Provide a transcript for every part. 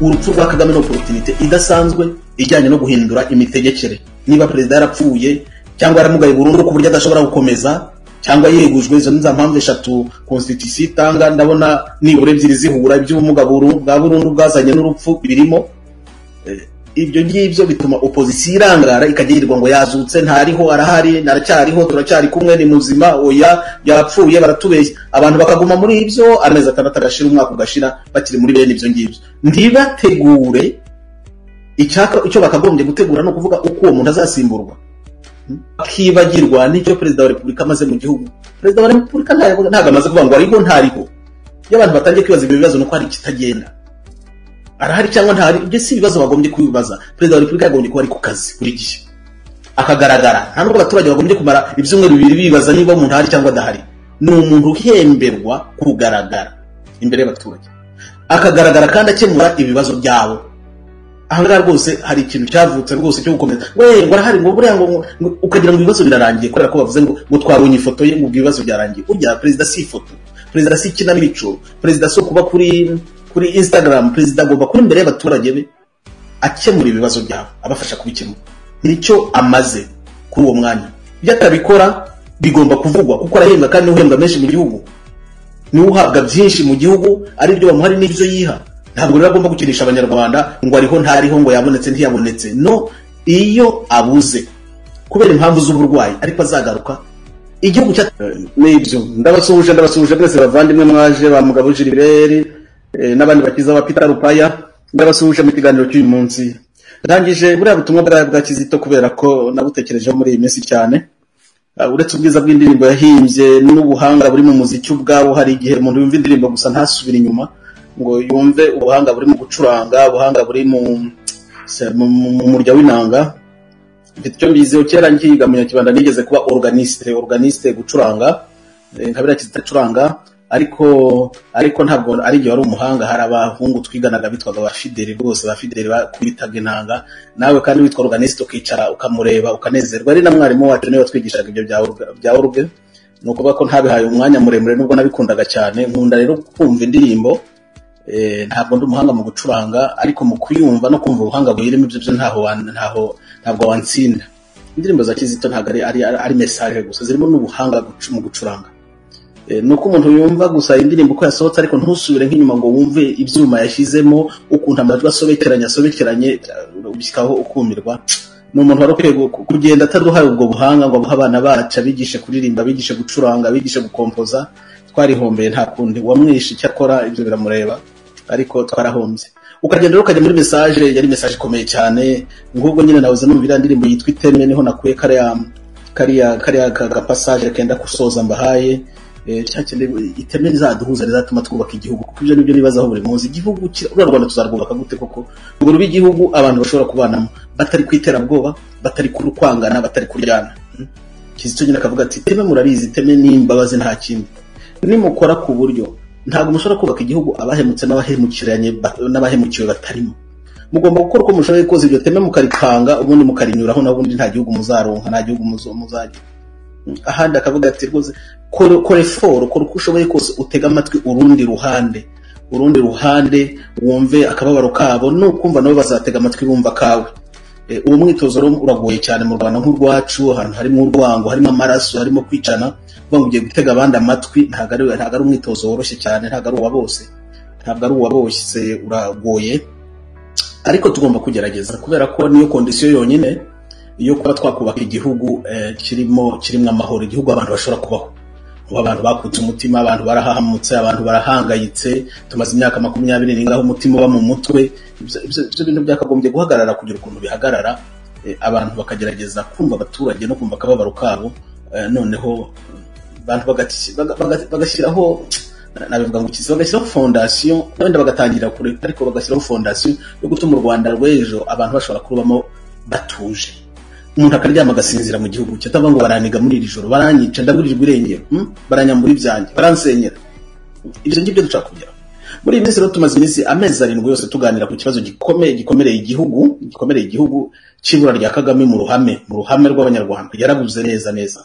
urupfu rwa kagame ni oporotinite idasanzwe ijyanye no guhindura imitegekere. Niba perezida yarapfuye cyangwa yaramugaye burundu ku buryo adashobora gukomeza cyangwa yegujwe izo ni za mpamvu eshatu. Konstitusiyo itanga ndabona nibura ebyiri zihura iby'ubumuga bwa burundu bwazanye n'urupfu birimo ibyo ngibyo bituma opozisiyo irangara ikajya yirirwa ngo yazutse ntariho arahari naracyariho turacyari kumwe ni muzima oya yapfuye baratubeshya. Abantu bakaguma muri ibyo amezi atandatu agashira umwaka ugashira bakiri muri bene ibyo ngibyo. Ntibategure icyo bakagombye gutegura ni ukuvuga uko uwo muntu azasimburwa. Bakibagirwa n'icyo perezida wa repubulika amaze mu gihugu. Perezida wa repubulika ntabwo amaze kuvuga ngo ariho ntariho. Iyo abantu batangiye kwibaza ibyo bibazo ni uko hari ikitagenda. Arahari cyangwa ntahari ibyo si ibibazo bagombye kubibaza. Perezida wa repubulika yagombye kuba ari ku kazi buri gihe. Akagaragara. Nta nubwo abaturage bagombye kumara ibyumweru bibiri bibaza niba umuntu ahari cyangwa adahari. Ni umuntu uhemberwa kugaragara imbere y'abaturage. Akagaragara kandi akemura ibibazo byabo. Ahangaha rwose hari ikintu cyavutse rwose cyo gukomeza. We ngo arahari ngo buriya ngo ukagira ngo ibibazo birarangiye kubera ko bavuze ngo ngo twabonye ifoto ye ngo ibibazo byarangiye. Burya perezida si ifoto. Perezida si ikinamico. Perezida si ukuba kuri kuri instagram perezida agomba kuba imbere y'abaturage be akemura ibibazo byabo abafasha kubikemura. Nicyo amaze kuri uwo mwanya. Ibyo atabikora bigomba kuvugwa. Kuko arahembwa kandi uhembwa menshi mu gihugu ni we uhabwa byinshi mu gihugu ari byo bamuhari n'ibyo yiha. Ntabwo rero agomba gukinisha abanyarwanda ngo ariho ntariho ngo yabonetse ntiyabonetse. No iyo abuze kubera impamvu z'uburwayi ariko azagaruka igihugu cya n'ibyo. Ndabasuhuje ndabasuhuje mwese bavandimwe mwaje ba mugabo Gilbert. N'abandi bakiza ba Peter Rupaya ndabasuhuje mu kiganiro cy'uyu munsi. Ndangije buriya butumwa bwa Kizito kubera ko nabutekerejeho muri iyi minsi cyane. Uretse ubwiza bw'indirimbo yahimbye n'ubuhanga buri mu muziki ubwabo hari igihe umuntu yumva indirimbo gusa ntasubire inyuma ngo yumve ubuhanga buri mu gucuranga ubuhanga buri mu murya w'inanga. Mfite icyo mbiziho kera nkiga mu nyakibanda nigeze kuba organiste organiste gucuranga. Nkabira kizitacuranga ariko ariko ntabwo ari igihe wari umuhanga hari abahungu twiganaga bitwaga ba fideli rwose ba fideli bakubitaga intanga nawe kandi witwa organiste ukicara ukamureba ukanezerwa. Ari na mwarimu wacu ni we watwigishaga ibyo bya oruge ni ukuvuga ko ntabihaye umwanya muremure nubwo nabikundaga cyane. Nkunda rero kumva indirimbo ntabwo ndi umuhanga mu gucuranga ariko mu kuyumva no kumva ubuhanga buyirimo ibyo byo ntaho ntaho ntabwo wansinda indirimbo za kizito ntabwo ari message gusa zirimo n'ubuhanga mu gucuranga. Ni uko umuntu yumva gusa indirimbo uko yasohotse ariko ntusubire nk'inyuma ngo wumve ibyuma yashyizemo ukuntu amajwi asobekeranye asobekeranye ubishyikaho ukumirwa ni umuntu wari ukwiye kugenda ataduhaye ubwo buhanga ngo abuhe abana bacu abigishe kuririmba abigishe gucuranga abigishe gukompoza twarihombeye nta kundi wamwishe icyo akora ibyo biramureba ariko twarahombye ukagenda ukajya muri mesaje yari mesaje ikomeye cyane nk'ubwo nyine nabuze numva iriya ndirimbo yitwa iteme ni ho nakuye kariya kariya kariya gapasaje kenda gusoza mbahaye cyakindi iteme rizaduhuza rizatuma twubaka igihugu. Kuko ibyo ni byo nibazaho buri munsi. Igihugu uriya rwanda tuzarwubaka gute koko? Ngo rube igihugu abantu bashobora kubanamo. Batari ku iterabwoba batari kwangana batari kuryana kizito nyine akavuga ati iteme murabizi iteme n'imbabazi nta kindi. Nimukora ku buryo ntabwo mushobora kubaka igihugu abahemutse n'abahemukiranye n'abahemukiwe batarimo. Mugomba gukora uko mushoboye kose iryo teme mukaripanga ubundi mukarinyuraho n'ubundi nta gihugu muzaronka nta gihugu muzagira. Ahandi akavuga ati rwose kora eforo kora uko ushoboye kose utega amatwi urundi ruhande. Urundi ruhande wumve akababaro kabo nukumva nabo bazatega amatwi bumva kawe. Uwo mwitozo uragoye cyane mu rwanda nk'urwacu ahantu harimo urwango harimo amaraso harimo kwicana uvuga ngo ugiye gutega abandi amatwi ntabwo ari umwitozo woroshye cyane ntabwo ari uwa bose ntabwo ari uwa bose uragoye. Ariko tugomba kugerageza kubera ko niyo kondisiyo yonyine yo kuba twakubaka igihugu kirimo kirimo amahoro igihugu abantu bashobora kubaho. Ubu abantu bakutse umutima abantu barahahamutse abantu barahangayitse tumaze imyaka makumyabiri n'ingaho umutima uba mu mutwe. Ibyo bintu byakagombye guhagarara kugira ukuntu bihagarara abantu bakagerageza kumva abaturage no kumva akababaro kabo noneho abantu bagashyiraho nabivuga ngo kizi bagashyiraho fondasiyo wenda bagatangira kure ariko bagashyiraho fondasiyo yo gutuma u rwanda rw'ejo abantu bashobora kurubamo batuje. Umuntu akaryama agasinzira mu gihugu. Cye atavuga ngo baraniga muri iri joro. Baranyica ndaburirwa irengero baranyambura ibyanjye baransenyera ibyo ngibyo dushaka kugeraho muri iyi minsi rero tumaze iminsi amezi arindwi yose tuganira ku kibazo gikomeye gikomereye igihugu gikomereye igihugu cy'ibura rya kagame mu ruhame mu ruhame rw'abanyarwanda. Yarabuze neza neza.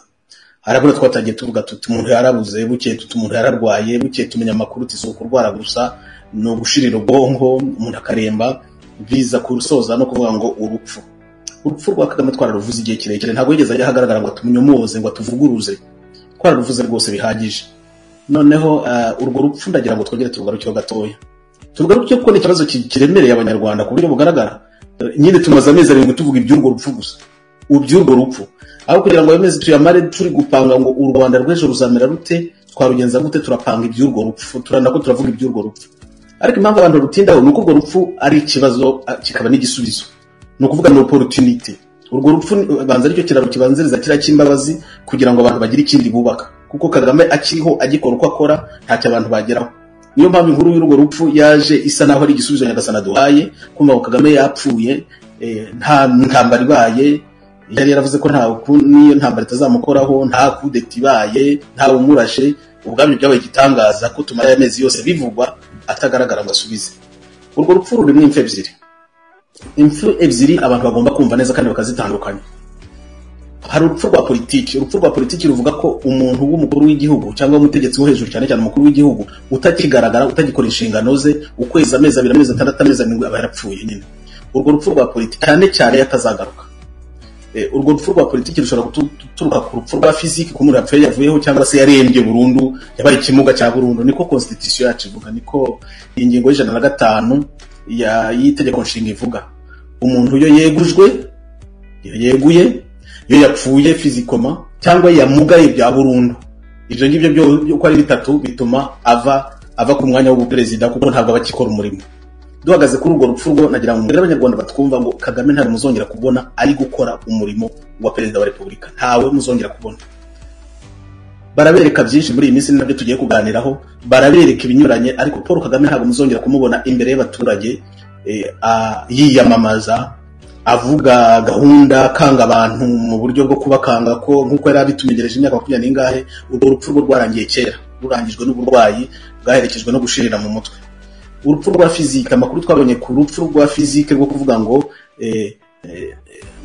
Harabura twatangiye tuvuga tuti umuntu yarabuze bukeye tuti umuntu yararwaye bukeye tumenya amakuru tuzi kurwara gusa ni ugushirira ubwonko umuntu akaremba biza kurusoza no kuvuga ngo urupfu. Urupfu rwa kagame twararuvuze igihe kirekire. Ntabwo yigeze ajya ahagaragara ngo atunyomoze ngo atuvuguruze twararuvuze rwose bihagije. Noneho uh, urwo rupfu ndagira ngo twongere turugarukeho gatoya. Turugaruke kuko ni ikibazo ki- kiremereye abanyarwanda ku buryo bugaragara. Nyine tumaze amezi arindwi tuvuga iby'urwo rupfu gusa. Iby'urwo rupfu. Aho kugira ngo ayo mezi tuyamare turi gupanga ngo u rwanda rw'ejo ruzamera rute? Twarugenza gute turapanga iby'urwo rupfu? Turanako turavuga iby'urwo rupfu. Ariko impamvu abantu rutindaho ni uko urwo rupfu ari ikibazo kikaba n'igisubizo. Ni ukuvuga ni opportunity. Urwo rupfu banza ari cyo kiraro kibanziriza kiriya cy'imbabazi kugira ngo abantu bagire ikindi bubaka. Kuko kagame akiriho agikora uko akora ntacyo abantu bageraho. Niyo mpamvu inkuru y'urwo rupfu yaje isa naho ari igisubizo nyagasana aduhaye kumva ngo kagame yapfuye eh, nta ntambara ibaye. Yari yaravuze ko nta n'iyo ntambara itazamukoraho nta kudeta ibaye nta umurashe ubwabyo byabaye igitangaza ko tumara aya mezi yose bivugwa atagaragara ngo asubize. Urwo rupfu rurimo impfu ebyiri. Impfu ebyiri abantu bagomba kumva neza kandi bakazitandukanya. Hari urupfu rwa politiki. Urupfu rwa politiki ruvuga ko umuntu w'umukuru w'igihugu cyangwa umutegetsi wo hejuru cyane cyane umukuru w'igihugu utakigaragara utagikora inshingano ze ukwezi amezi abiri amezi atandatu amezi arindwi aba yarapfuye nyine. Urwo rupfu rwa politiki cyane cyane iyo atazagaruka Eh, urwo rupfu rwa politiki rushobora gutu- guturuka ku rupfu rwa fiziki ku muntu yapfuye yavuyeho cyangwa se yarembye burundu yabaye ikimuga cya burundu. Niko constitution yacu ivuga. Niko iyi ngingo y'ijana na gatanu y'itegeko nshinga ivuga. Umuntu iyo yegujwe iyo yeguye iyo yapfuye fizikoma cyangwa yamugaye bya burundu. Ibyo ngibyo byo- byo uko ari bitatu bituma ava ava ku mwanya w'ubuperezida kuko ntabwo aba akikora umurimo. Duhagaze kuri urwo rupfu rwo nagira ngo mbere abanyarwanda batwumva ngo kagame ntabwo muzongera kubona ari gukora umurimo wa perezida wa repubulika. Ntawe muzongera kubona. Barabereka byinshi muri iyi minsi na byo tugiye kuganiraho barabereka ibinyuranye ariko paul kagame ntabwo muzongera kumubona imbere y'abaturage eh, yiyamamaza avuga gahunda akanga abantu mu buryo bwo kubakanga ko nk'uko yari abitumegereje imyaka makumyabiri n'ingahe urwo rupfu rwo rwarangiye kera rurangijwe n'uburwayi bwaherekejwe no gushirira mu mutwe. Urupfu rwa fizike amakuru twabonye ku rupfu rwa fizike rwo kuvuga ngo eh, eh,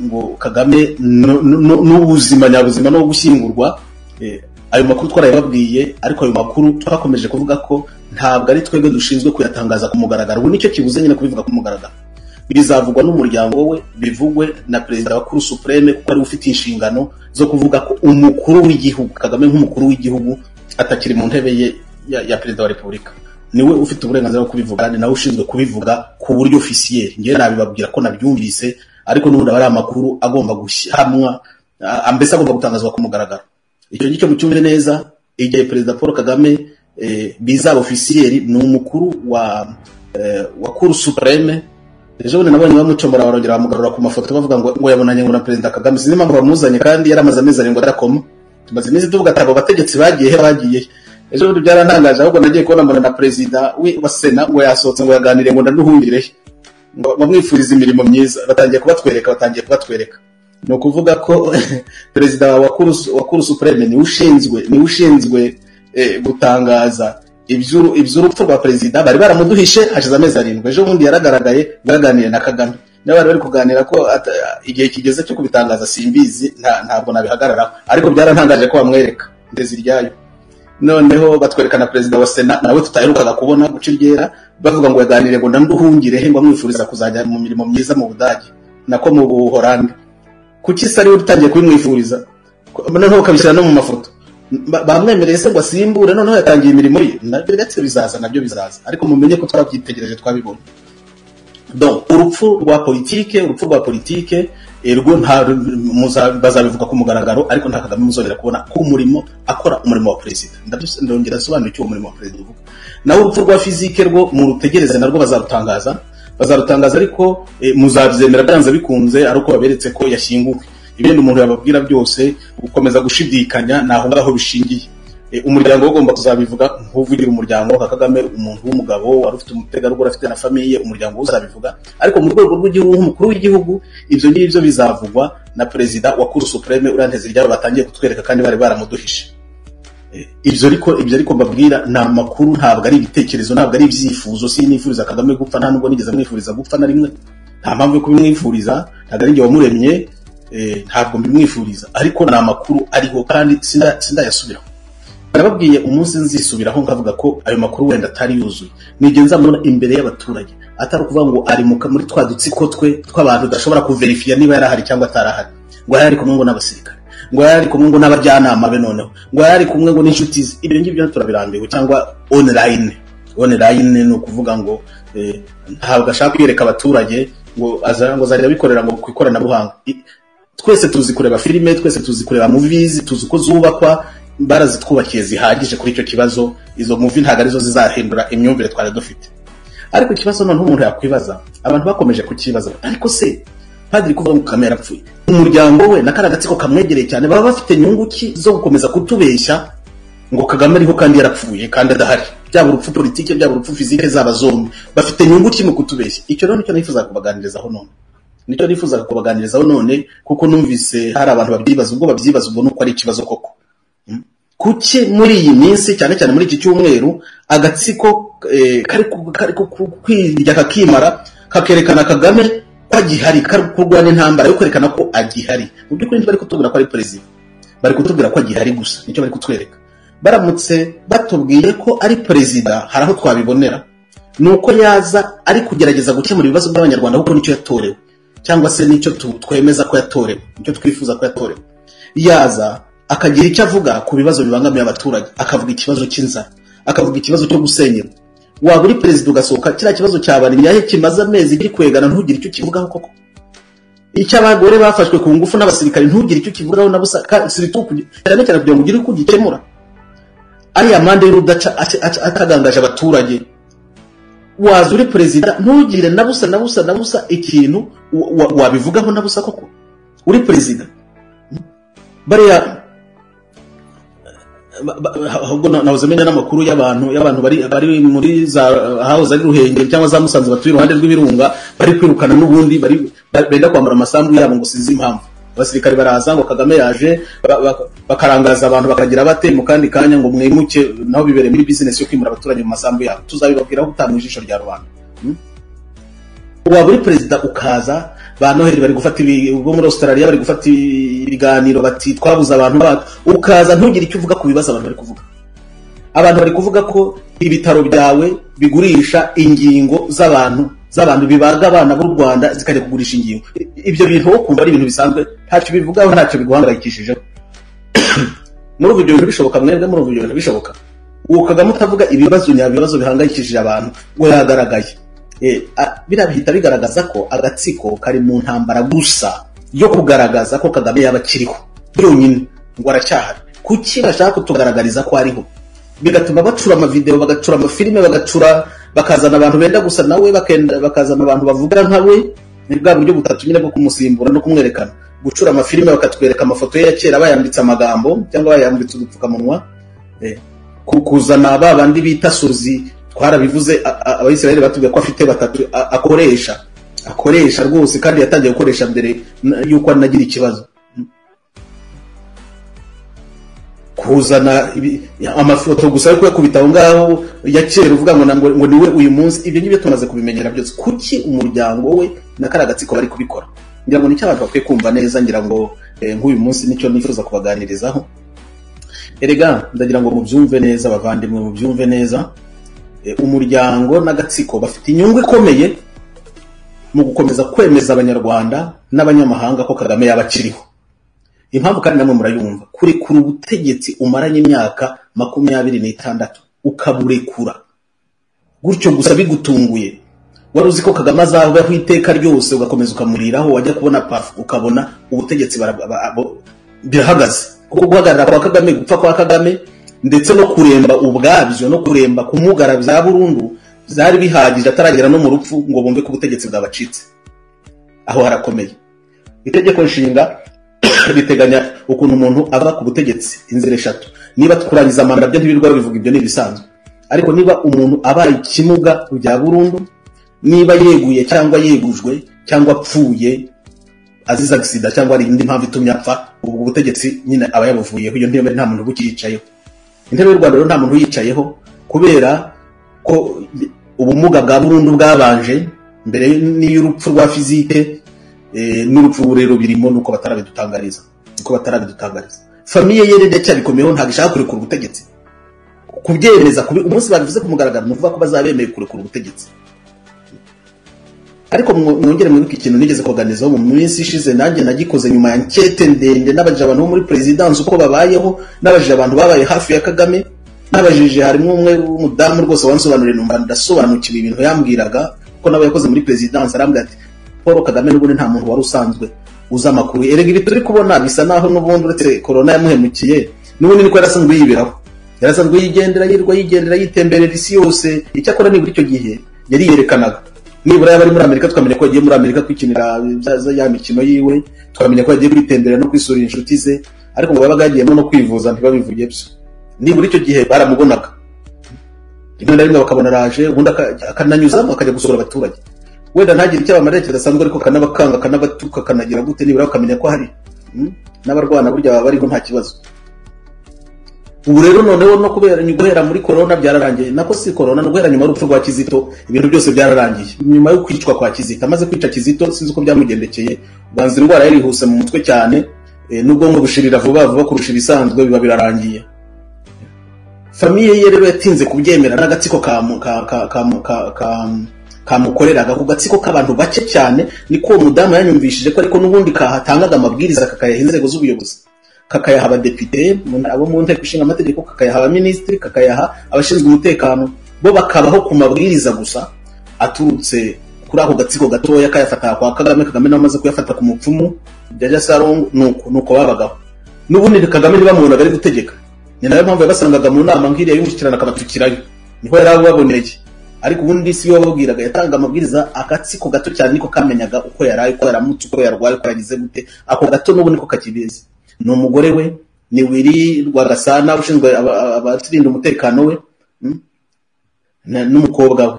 ngo kagame n'ubuzima nyabuzima no gushyingurwa ayo makuru twarayababwiye ariko ayo makuru twakomeje kuvuga ko ntabwo ari twebwe dushinzwe kuyatangaza ku mugaragaro. Ubu ni cyo kibuze nyine kubivuga ku mugaragaro. Bizavugwa n'umuryango we bivugwe na perezida wa kuru supreme kuko ari we ufite inshingano zo kuvuga ko umukuru w'igihugu kagame nk'umukuru w'igihugu atakiri mu ntebe ye ya, perezida wa repubulika. Niwe ufite uburenganzira bwo kubivuga ni nawe ushinzwe kubivuga ku buryo ofisiyeri ngewe nabibabwira ko nabyumvise ariko n'ubundi aba ari amakuru agomba guhamwa mbese agomba gutangazwa ku mugaragaro. Icyo ngicyo mucyumve neza igihe perezida paul kagame eh, bizaba ofisiyeri ni umukuru wa eh, wa kuru supreme. Ejo bundi nabonye bamucomora barongera bamugarura ku mafoto bavuga ngo ngo yabonanye ngo na perezida kagame. Sinzi impamvu bamuzanye kandi yari amaze amezi arindwi adakoma tumaze iminsi tuvuga ati abo bategetsi bagiye he bagiye. Ejo bundi byarantangaje ahubwo nagiye kubona mbona na perezida wa sena ngo yasohotse ngo yaganire ngo ndanuhungire ngo bamwifuriza imirimo myiza. Batangiye kubatwereka batangiye kubatwereka. Ni ukuvuga ko perezida wa kuru supreme ni we ushinzwe ni we ushinzwe eh, gutangaza iby'uru- iby'urupfu rwa perezida. Bari baramuduhishe hashize amezi arindwi. Ejo bundi yaragaragaye bwaganiriye na kagame. Niba bari bari kuganira ko igihe kigeze cyo kubitangaza simbizi nta- ntabwo nabihagararaho. Ariko byarantangaje ko bamwereka ndezi iryayo. Noneho batwereka na perezida wa sena nawe tutaherukaga kubona guca iryera bavuga ngo yaganire ngo ndanduhungire he ngo amwifuriza kuzajya mu mirimo myiza mu budage. Nako mu buhorandi. Kuki se ari we utangiye kubimwifuriza noneho ukabishyira no mu mafoto. Ba- bamwemereye se ngo asimbure noneho yatangiye imirimo ye. Nabyo ndetse bizaza na byo bizaza. Ariko mumenye ko twabyitegereje twabibonye. Donc urupfu rwa politike urupfu rwa politike muza- bazabivuga ku mugaragaro ariko nta kagame muzongera kubona ko umurimo akora umurimo wa perezida. Ndongera asobanura icyo uwo murimo wa perezida uvuga. Naho urupfu rwa fizike rwo murutegereze narwo bazarutangaza. Bazarutangaza ariko eh, muzabyemera byanze bikunze ari uko baberetse ko yashyinguwe. Ibindi umuntu yababwira byose gukomeza gushidikanya ni aho ngaho bishingiye. Eh, umuryango ugomba kuzabivuga nk'uvugira umuryango nka kagame umuntu w'umugabo wari ufite umutegarugori afite na famiye umuryango uzabivuga. Ariko mu rwego rw'igihugu nk'umukuru w'igihugu ibyo ngibyo bizavugwa na perezida wa kuru supreme uranteze iryabo batangiye kutwereka kandi bari baramuduhishe. Ibyo ariko ibyo ariko mbabwira ni amakuru ntabwo ari ibitekerezo ntabwo ari ibyifuzo. Sinifuriza kagame gupfa nta nubwo nigeze mwifuriza gupfa na rimwe. Nta mpamvu yo kubimwifuriza ntabwo ari njye wamuremye eh, ntabwo mbimwifuriza. Ariko ni amakuru ariho kandi sinda- sindayasubiraho. Nababwiye umunsi nzisubiraho nkavuga ko ayo makuru wenda atari yuzuye. Nijye nzamubona imbere y'abaturage. Atari ukuvuga ngo ari mu- muri twa dutsiko twe tw'abantu udashobora kuverifiya niba yarahari cyangwa atarahari. Ngo yari ari kumwe n'abasirikare. Ngo yari ari kumwe ngo n'abajyanama be noneho. Ngo yari ari kumwe ngo n'inshuti ze. Ibyo ngibyo turabirambiwe cyangwa online. Online ni ukuvuga ngo eh, ntabwo ashaka kwiyereka abaturage ngo aza- ngo azajya abikorera ngo ku ikoranabuhanga. Twese tuzi kureba filime twese tuzi kureba movies tuzi uko zubakwa barazitwubakiye zihagije kuri icyo kibazo. Izo movie ntabwo ari zo zizahindura imyumvire twari dufite. Ariko ikibazo noneho umuntu yakwibaza abantu bakomeje kukibaza ariko se padiri kuvuga ngo kamera yarapfuye umuryango we na kariya gatsiko kamwegereye cyane baba bafite inyungu ki zo gukomeza kutubeshya ngo kagame ariho kandi yarapfuye kandi adahari byaba urupfu politike byaba urupfu fizike zaba zombi bafite inyungu ki mu kutubeshya icyo rero ni cyo nifuzaga kubaganirizaho none ni cyo nifuzaga kubaganirizaho none kuko numvise hari abantu babyibaza ubwo babyibaza ubwo nuko ari ikibazo koko kuki muri iyi minsi cyane cyane muri iki cyumweru agatsiko eh, kari kwirya kakimara kakerekana kagame agihari kurwana intambara yo kwerekana ko agihari. Mu by'ukuri ntibari kutubwira ko ari perezida. Bari kutubwira ko agihari gusa. Nicyo bari kutwereka. Baramutse batubwiye ko ari perezida hari aho twabibonera. Ni uko yaza ari kugerageza gukemura ibibazo by'abanyarwanda kuko ni cyo yatorewe. Cyangwa se ni cyo twemeza ko yatorewe. Nicyo twifuza ko yatorewe. Yaza akagira icyo avuga ku bibazo bibangamiye abaturage. Akavuga ikibazo cy'inzara. Akavuga ikibazo cyo gusenyera waba uri perezida ugasohoka kiriya kibazo cya barinyahe kimaze amezi kiri kwegana ntugire icyo kivugaho koko. Icy'abagore bafashwe ku ngufu n'abasirikare ntugire icyo kivugaho na busa cyane cyane kugira ngo ugire uko ugikemura ariya mande y'urudaca aca- aca- atagangaje abaturage. Waza uri perezida ntugire na busa na busa na busa ikintu wa- wa- wabivugaho na busa koko. Uri perezida. Bariya ba- ba- ahubwo na- nahoze menya n'amakuru y'abantu y'abantu bari bari muri za hahoze ari ruhengeri cyangwa za musanze batuye iruhande rw'ibirunga bari kwirukana n'ubundi bari ba- benda kwambara amasambu yabo ngo sinzi impamvu. Abasirikare baraza ngo kagame yaje ba- ba- bakarangaza abantu bakagira bate mu kandi kanya ngo mwimuke naho bibereye muri bizinesi yo kwimura abaturage mu masambu yabo. Tuzabibabwiraho utamu ijisho rya rubanda. Hmm? waba uri perezida ukaza ba noheli bari gufata ubwo muri australia bari gufata ibiganiro bati twabuze abantu ukaza ntugire icyo uvuga ku bibazo abantu bari kuvuga. Abantu bari kuvuga ko ibitaro byawe bigurisha ingingo z'abantu z'abantu bibaga abana b'u rwanda zikajya kugurisha ingingo. Ibyo bintu wo kumva ari ibintu bisanzwe ntacyo bivugaho ntacyo biguhangayikishijeho. Muri ubu bintu bishoboka mwebwe muri ubu bintu bishoboka. Uwo kagame utavuga ibibazo nyabibazo bihangayikishije abantu. Ngo yagaragaye. Biriya bihita bigaragaza ko agatsiko kari mu ntambara gusa yo kugaragaza ko kagame yaba akiriho. Byonyine ngo aracyahari. Kuki bashaka kutugaragariza ko ariho? Bigatuma bacura amavideo bagacura amafilime bagacura bakazana abantu benda gusa nawe bakazana abantu bavuga nka we ni bwa buryo butatu nyine bwo kumusimbura no kumwerekana. Gucura amafilime bakatwereka amafoto ye ya kera bayambitse amagambo cyangwa bayambitse udupfukamunwa. Eh, ku- kuzana ba bandi bita suzi twarabivuze abayisiraheli batubwiye ko afite batatu akoresha. Akoresha rwose kandi yatangiye gukoresha mbere yuko anagira ikibazo. Kuzana amafoto gusa yo kuyakubita aho ngaho ya kera uvuga ngo ngo ni we uyu munsi ibyo ngibyo tumaze kubimenyera byose. Kuki umuryango we na kariya gatsiko bari kubikora? Ngira ngo ni cyo abantu bakwiye kumva neza ngira ngo eh, nk'uyu munsi ni cyo nifuza kubaganirizaho. Erega ndagira ngo mubyumve neza bavandimwe mubyumve neza. Umuryango n'agatsiko bafite inyungu ikomeye mu gukomeza kwemeza abanyarwanda n'abanyamahanga ko kagame yaba akiriho. Impamvu kandi namwe murayumva. Kurekura ubutegetsi umaranye imyaka makumyabiri n'itandatu ukaburekura. Gutyo gusa bigutunguye. Wari uzi ko kagame azabaho iteka ryose ugakomeza ukamuriraho wajya kubona pafu ukabona ubutegetsi birahagaze. Kuko guhagarara kwa kagame gupfa kwa kagame ndetse no kuremba ubwabyo no kuremba kumugara bya burundu byari bihagije ataragera no mu rupfu ngo bumve ko ubutegetsi bwabacitse. Aho harakomeye. Itegeko nshinga riteganya ukuntu umuntu ava ku butegetsi inzira eshatu. Niba kurangiza manda byo ntibirirwa bivuga ibyo ni ibisanzwe ariko niba umuntu abaye ikimuga bya burundu niba yeguye cyangwa yegujwe cyangwa apfuye azize agisida cyangwa hari indi mpamvu itumye apfa ubwo butegetsi nyine aba yabuvuyeho. Iyo ntebe nta muntu uba ukiyicayeho. Intebe y'u rwanda rero nta muntu uyicayeho kubera ko ubumuga bwa burundu bwabanje mbere n'iy'urupfu rwa fizike eh, n'urupfu rero birimo nuko batarabidutangariza nuko batarabidutangariza famiye ye rero cyabikomeyeho ntabwo ishaka kurekura ubutegetsi. Kubyemeza umunsi babivuze ku mugaragaro ni ukuvuga ko bazaba bemeye kurekura ubutegetsi. Ariko mwo- mwongere mwibuke ikintu nigeze kuganizaho mu minsi ishize nanjye nagikoze nyuma ya nkete ndende nabajije abantu bo muri perezidansi uko babayeho nabajije abantu babaye hafi ya kagame nabajije harimo umwe w'umudamu rwose wansobanuriye numva ndasobanukiwe ibintu yambwiraga ko nawe yakoze muri perezidansi arambwira ati paul kagame n'ubundi nta muntu wari usanzwe uzi amakuru. Erega ibi turi kubona bisa naho n'ubundi uretse korona yamuhemukiye n'ubundi niko yari asanzwe yiberaho yari asanzwe yigendera yirirwa yigendera yitemberera isi yose. Icyakora nibura icyo gihe yari yerekanaga nibura yaba ari muri amerika tukamenya ko yagiye muri amerika kwikinira ya mikino yiwe tukamenya ko yagiye kwitemberera no kwisurira inshuti ze ariko ngo yabaga yagiyemo no kwivuza ntibabivuge byo. Nibura icyo gihe baramubonaga. Rimwe na rimwe bakabona araje ubundi aka- akananyuzamo akajya gusura abaturage. Wenda ntagire icyo abamarira kidasanzwe ariko akanabakanga akanabatuka akanagira gute nibura bakamenya ko hari Mm? n'abarwana burya baba bariho nta kibazo. Ubu rero noneho no kubera guhera muri korona byararangiye nako si korona no guhera nyuma y'urupfu rwa kizito ibintu byose byararangiye. Nyuma yo kwicwa kwa kizito amaze kwica kizito sinzi uko byamugendekeye ubanza indwara yarihuse mu mutwe cyane eh, n'ubwonko bushirira vuba vuba kurusha ibisanzwe biba birarangiye. Famiye ye rero yatinze kubyemera n'agatsiko kamu- ka- ka- kamu- ka- ka- kamukoreraga ku gatsiko k'abantu bake cyane niko uwo mudamu yanyumvishije ko ariko n'ubundi kahatangaga amabwiriza kakayaha inzego z'ubuyobozi. Kakayaha abadepite abo mu nteko ishinga amategeko kakayaha abaminisitiri kakayaha abashinzwe umutekano bo bakabaho ku mabwiriza gusa aturutse kuri ako gatsiko gatoya kayafata kwa kagame. Kagame nawe amaze kuyafata ku mupfumu. Byajya sarongo nuko nuko babagaho. N'ubundi kagame ntibamubonaga ari gutegeka. Ni na yo mpamvu yabasangaga mu nama nk'iriya y'umushyikirano akabatukirayo ni ho yari ababoneye. Ariko ubundi si we wababwiraga yatanga amabwiriza agatsiko gato cyane niko kamenyaga uko yaraye uko yaramutse uko yarwaye uko yagize gute. Ako gato n'ubu niko kakibizi. Ni umugore we ni wiri rwagasana ushinzwe aba- aba- abaturinda umutekano we mm? na- n'umukobwa we.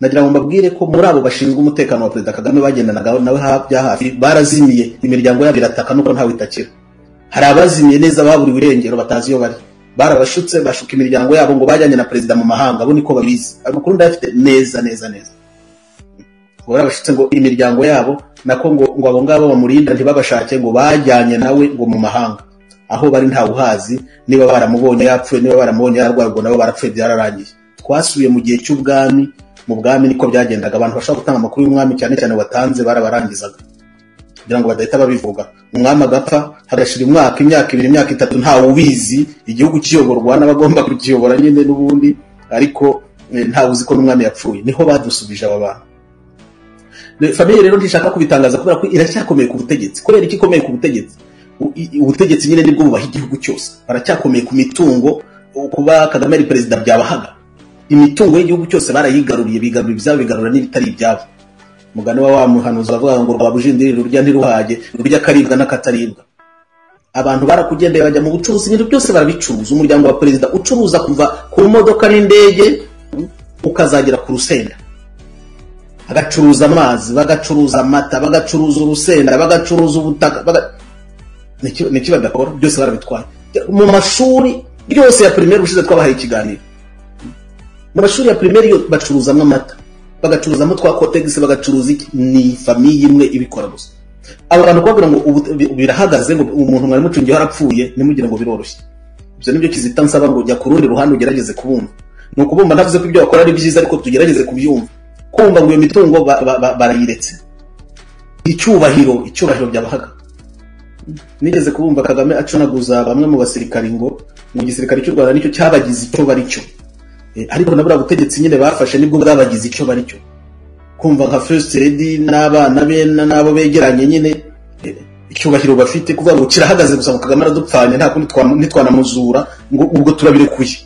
Nagira ngo mbabwire ko muri abo bashinzwe umutekano wa perezida kagame bagendanaga nawe bya hafi barazimiye. Imiryango yabo irataka nuko ntawe itakira hari abazimiye neza baburiwe irengero batazi iyo bari. Barabashutse bashuka imiryango yabo ngo bajyanye na perezida mu mahanga bo niko babizi. Amakuru ndayafite neza neza neza. Ngo barabashutse ngo imiryango yabo nako ngo ngo abo ngabo bamurinda ntibabashake ngo bajyanye nawe ngo mu mahanga. Aho bari ntawe uhazi niba baramubonye yapfuye niba baramubonye yararwaye ubwo nabo barapfuye byararangiye. Twasubiye mu gihe cy'ubwami mu bwami niko byagendaga. Abantu bashobora gutanga amakuru y'umwami cyane cyane watanze barabarangizaga kugira ngo badahita babivuga. Umwami agapfa hagashira umwaka imyaka ibiri imyaka itatu ntawe ubizi igihugu kiyoborwa n'abagomba kukiyobora nyine n'ubundi ariko eh, ntawe uzi ko n'umwami yapfuye. Niho badusubije aba bantu. Famiye rero ntishaka kubitangaza kubera ko iracyakomeye ku butegetsi. Kubera iki ikomeye ku butegetsi? Ubutegetsi nyine ni bwo bubaha igihugu cyose. Baracyakomeye ku mitungo kuba kagame ari perezida byabahaga. Imitungo y'igihugu cyose barayigaruriye bigarura ibyabo bigarura n'ibitari ibyabo. Umugani wa wa muhanuzi bavuga ngo rwa bujindiri rurya ntiruhage rurya akaribwa n'akataribwa. Abantu barakugendeye bajya mu bucuruzi ibintu byose barabicuruza. Umuryango wa perezida ucuruza kuva ku modoka n'indege ukazagera ku rusenda. Bagacuruza amazi bagacuruza amata bagacuruza urusenda bagacuruza ubutaka Niki- badakora? Byose barabitwaye. Mu mashuri yose ya primaire ushize twabahaye ikiganiro. Mu mashuri ya yo bacuruzamo amata. Bagacuruzamo twa kotegisi bagacuruza iki? Ni famiye imwe ibikora gusa. Abo bantu kubabwira ngo birahagaze ngo umuntu mwari mucungiyeho arapfuye ntimugire ngo biroroshye. Ibyo ni byo kizita nsaba ngo jya ku rundi ruhande ugerageze kubumva. Ni ukubumva ndavuze ko ibyo bakora ari byiza ariko tugerageze kubyumva. Kumva ngo iyo mitungo ba- ba- ba- barayiretse. Icyubahiro icyubahiro byabahaga. Nigeze kubumva kagame acunaguza bamwe mu basirikari ngo mu gisirikare cy'u rwanda ni cyo cyabagize icyo bari cyo. Eh, ariko na buriya butegetsi nyine bafashe ni bwo bwabagize icyo bari cyo. Kumva nka first lady n'abana be na- n'abo begeranye nyine eh, icyubahiro bafite kuvuga ngo kirahagaze gusa ngo kagame aradupfanye nta kundi twa- ntitwanamuzura ngo ubwo turabirekuye.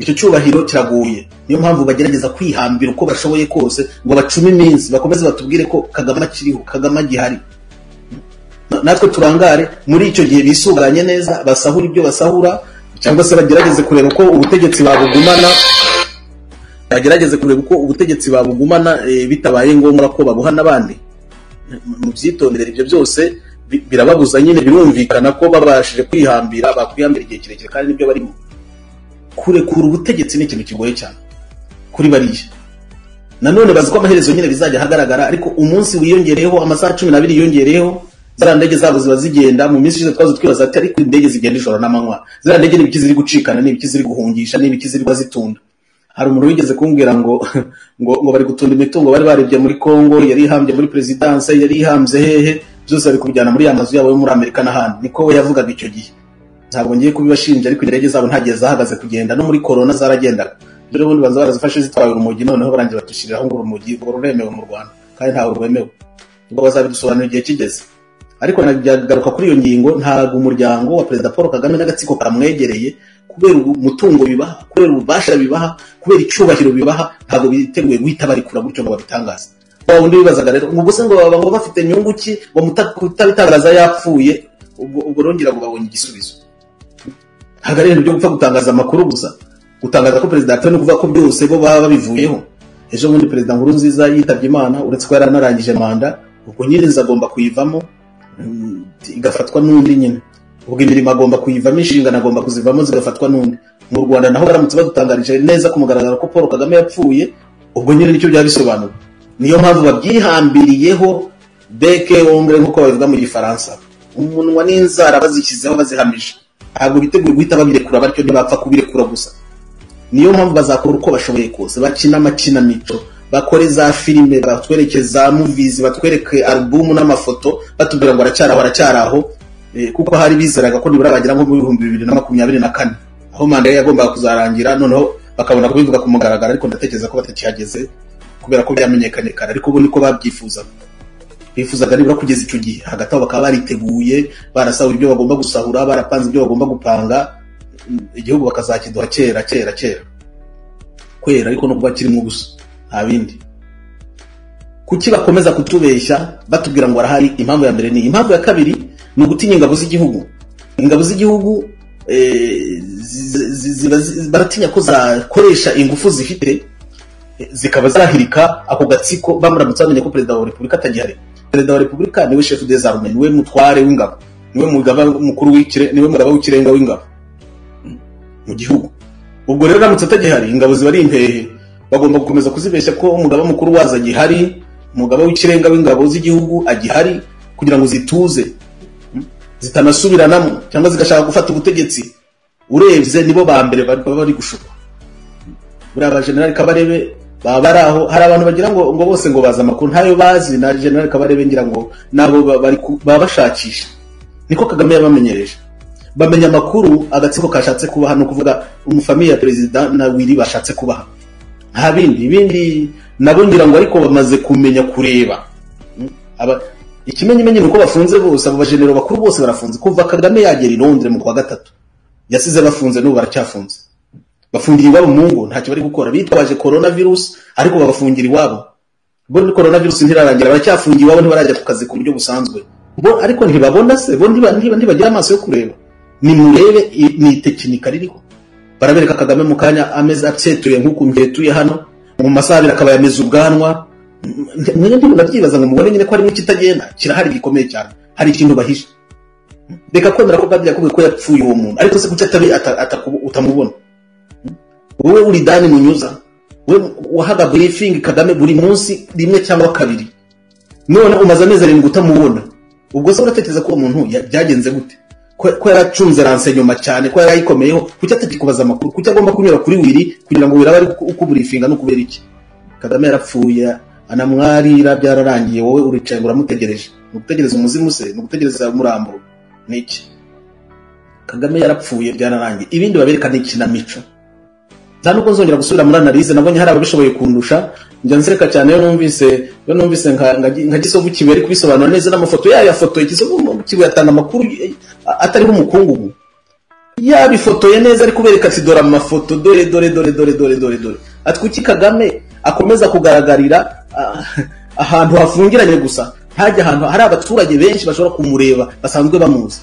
Icyo cyubahiro kiraguye. Niyo mpamvu bagerageza kwihambira uko bashoboye kose ngo bacume iminsi bakomeze batubwire ko kagame akiriho kagame agihari. Na- natwe turangare muri icyo gihe bisuganye neza basahura ibyo basahura cyangwa se bagerageze kureba uko ubutegetsi babugumana bagerageze kureba uko ubutegetsi babugumana eh, bitabaye ngombwa ko babuha n'abandi mu byitondere ibyo byose bi- birababuza nyine birumvikana ko babashije kwihambira bakwihambira igihe kirekire kandi ni byo barimo. Kurekura ubutegetsi ni ikintu kigoye cyane. Kuri bariya. Nanone bazi ko amaherezo nyine bizajya ahagaragara ariko umunsi wiyongereyeho amasaha cumi n'abiri yiyongereyeho ziriya ndege zabo ziba zigenda mu minsi ishize twazo twibaza ati ariko indege zigenda ijoro n'amanywa. Ziriya ndege ni ibiki ziri gucikana ni ibiki ziri guhungisha ni ibiki ziri zitunda hari umuntu wigeze kumbwira ngo ngo ngo bari gutunda imitungo bari barebye muri Congo yari ihambye muri presidence yari ihambye hehe byose bari kubijyana muri ya mazu yabo yo muri Amerika n'ahandi. Niko we yavugaga icyo gihe. Ntabwo ngiye kubibashinja ariko indege zabo ntagiye zahagaze kugenda no muri corona zaragendaga. Dore ubundi banza barazifashe zitwaye urumogi noneho barangiye batushyiriraho ngo urumogi ngo ruremewe mu Rwanda kandi ntabwo rwemewe ngo bazabidusobanurira igihe kigeze. Ariko nagaruka kuri iyo ngingo ntabwo umuryango wa perezida paul kagame n'agatsiko kamwegereye kubera umutungo bibaha kubera ububasha bibaha kubera icyubahiro bibaha ntabwo biteguye guhita barikura gutyo ngo babitangaze. Wa wundi wibazaga rero ngo ubuse ngo baba ngo bafite nyungu ki? Ngo mutabitangaza yapfuye? Ubwo rongera ngo babonye igisubizo. Ntabwo ari ibintu byo gupfa gutangaza amakuru gusa. Gutangaza ko perezida yapfuye no kuvuga ko byose bo baba babivuyeho. Ejo bundi perezida nkuru nziza yitabye imana uretse ko yari anarangije manda ubwo nyiriza agomba kuyivamo igafatwa n'undi nyine. Ubwo imirimo agomba kuyivamo inshingano agomba kuzivamo zigafatwa n'undi. Mu rwanda naho baramutse badutangarije neza ku mugaragaro ko paul kagame yapfuye ubwo nyine ni cyo byaba bisobanura niyo mpamvu babyihambiriyeho beke ongre nk'uko babivuga mu gifaransa. Umunwa n'inzara bazishyizeho bazihamije. Ntabwo biteguye guhita babirekura batyo ntibapfa kubirekura gusa. Niyo mpamvu bazakora uko bashoboye kose. Bakina amakinamico bakore za filime batwereke za muvizi batwereke alubumu n'amafoto batubwira ngo aracyaraho aracyaraho kuko hari bizeraga ko nibura bagira nko mu bihumbi bibiri na makumyabiri na kane. Aho manda ye yagombaga kuzarangira noneho bakabona kubivuga ku mugaragaro ariko ndatekereza ko batakihageze kubera ko byamenyekanye kare ariko ubu niko babyifuzaga bifuzaga nibura kugeza icyo gihe. Hagati aho bakaba bariteguye barasahura ibyo bagomba gusahura barapanze ibyo bagomba gupanga igihugu bakazakiduha kera kera kera. Kwera ariko no kuba kirimo gusa nta bindi. Kuki bakomeza kutubeshya batubwira ngo arahari? Impamvu ya mbere ni impamvu ya kabiri ni ugutinya ingabo z'igihugu. Ingabo z'igihugu baratinya ko zakoresha ingufu zifite zikaba zahirika ako gatsiko bamuramutse bamenye ko perezida wa repubulika atagihari. Perezida wa repubulika ni we shefu des armes ni we mutware w'ingabo ni we mugaba mukuru w'ikire ni we mugaba w'ikirenga w'ingabo mu gihugu. Ubwo rero aramutse atagihari ingabo ziba ari impehe bagomba gukomeza kuzibeshya ko umugaba mukuru wazo agihari umugaba w'ikirenga w'ingabo z'igihugu agihari kugira ngo zituze zitanasubiranamo cyangwa zigashaka gufata ubutegetsi urebye nibo ba mbere bari gushukwa buriya ba generali kabarebe baba bari aho hari abantu bagira ngo ngo bose ngo bazi amakuru. Ntayo bazi na generali kabarebe ngira ngo nabo baba bashakisha. Niko kagame yabamenyereje. Bamenya amakuru agatsiko kashatse kubaha ni ukuvuga umufamiye ya perezida na wiri bashatse kubaha. Nta bindi. Ibindi nabo ngira ngo ariko bamaze kumenya kureba. Ikimenyimenyi ni uko bafunze bose abo bajenero bakuru bose barafunze. Kuva kagame yagera i londres mu kwa gatatu yasize bafunze n'ubu baracyafunze bafungira iwabo mu ngo ntacyo bari gukora. Bitwaje corona virus ariko babafungira iwabo. Bo ni corona virus ntirarangira baracyafungira iwabo ntibarajya ku kazi ku buryo busanzwe. Bo ariko ntibabona se? Bo ntibagira amaso yo kureba. Nimurebe ni tekinika ririho. Barabereka kagame mu kanya ameze apsetuye nk'uku ngetuye hano. Mu masaha abiri akaba yameze ubwanwa. Ndabyibaza ngo mubone nyine ko harimo ikitagenda. Kirahari gikomeye cyane. Hari ikintu bahishe. Reka kwemera ko yakubwiye ko yapfuye uwo muntu. Ariko se kuki utamubona? Wowe uri dani munyuza. We wahaga briefing kagame buri munsi rimwe cyangwa kabiri. None umaze amezi arindwi utamubona ubwo se uratekereza ko uwo muntu byagenze gute? Ko yaracunze ransenyoma cyane ko yari ayikomeyeho kuki atakikubaza amakuru? Kuki agomba kunyura kuri wiri kugira ngo wirabe ari ukuburifinga no kubera iki? Kagame yarapfuye anamwarira byararangiye. Wowe uricaye ngo uramutegereje. Ni ugutegereza umuzimu se ni ugutegereza umurambo. Ni iki? Kagame yarapfuye byararangiye. Ibindi babereka ni ikinamico. Nta nubwo nzongera gusubira muri analize nabonye hari ababishoboye kundusha. Njya nseka cyane iyo numvise iyo numvise nka gisovu kibuye ari kubisobanura neza n'amafoto yayo yafotoye gisovu kibuye atanga amakuru atariho umukungugu. Yabifotoye neza ari kubereka ati dore amafoto dore dore dore dore dore dore dore. Ati kuki kagame akomeza kugaragarira ahantu hafungiranye gusa? Ntajya ahantu hari abaturage benshi bashobora kumureba basanzwe bamuzi.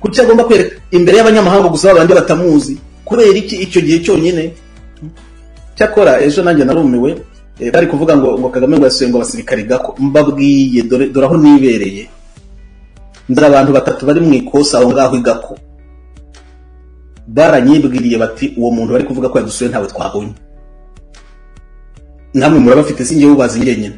Kuki agomba kwereka? Imbere y'abanyamahanga gusa babandi batamuzi. Kubera iki icyo gihe cyonyine? Cyakora ejo nanjye narumiwe bari kuvuga ngo ngo kagame ngo yasuye ngo abasirikari gako. Mbabwiye dore dore aho nibereye. Nzira abantu batatu bari mu ikosa aho ngaho igako baranyibwiriye bati uwo muntu bari kuvuga ko yadusuye ntawe twabonye. Namwe murabafite si njyewe ubazi njyenyine.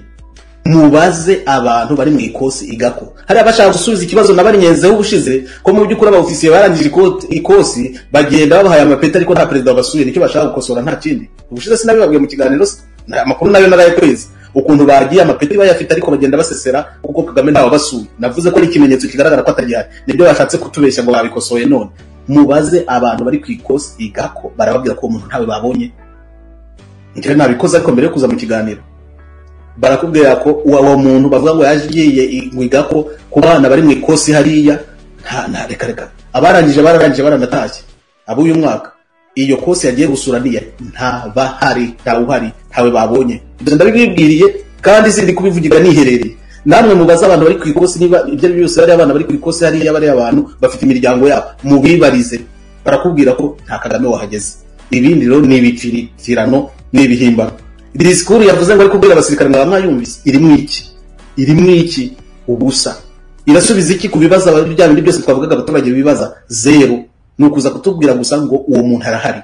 Mubaze abantu bari mu ikosi igako. Hari abashaka gusubiza ikibazo nabarinyenzeho ubushize ko mu by'ukuri abofisiye barangije iko- ikosi bagenda babahaye amapeti ariko nta perezida wabasuye ni cyo bashaka gukosora nta kindi. Ubushize sinabibabwiye mu kiganiro amakuru na yo narayakwezi ukuntu bagiye amapeti bayafite ariko bagenda basesera kuko kagame ntawabasuye navuze ko ari ikimenyetso kigaragara ko atagihari ni byo bashatse kutubeshya ngo babikosoye none. Mubaze abantu bari ku ikosi igako barababwira ko uwo muntu ntawe babonye. Njyewe nabikoze ariko mbere yo kuza mu kiganiro. Barakubwira ko uwo muntu bavuga ngo yagiye mwiga ko ku bana bari mu ikosi hariya. Nta nta reka reka. Abarangije bararangije baranatashye. Ab'uyu mwaka iyo kosi yagiye gusura niya nta bahari ntawe uhari ntawe babonye. Ibyo ndabibibwiriye kandi sindi kubivugira niherereye. Namwe mubaze abantu bari ku ikosi niba ibyo ari byo byose bariya abana bari ku ikosi hariya bariya abantu bafite imiryango yabo mubibarize. Barakubwira ko nta kagame wahageze. Ibindi rero ni ibipfiritirano ni ibihimbano. Disikuru yavuze ngo ari kubwira abasirikare ngo mwayumvise. Irimo iki? Irimo iki? Ubusa. Irasubiza iki ku bibazo bya bindi byose twavugaga abaturage bibaza. Zero. Ni ukuza kutubwira gusa ngo uwo muntu arahari.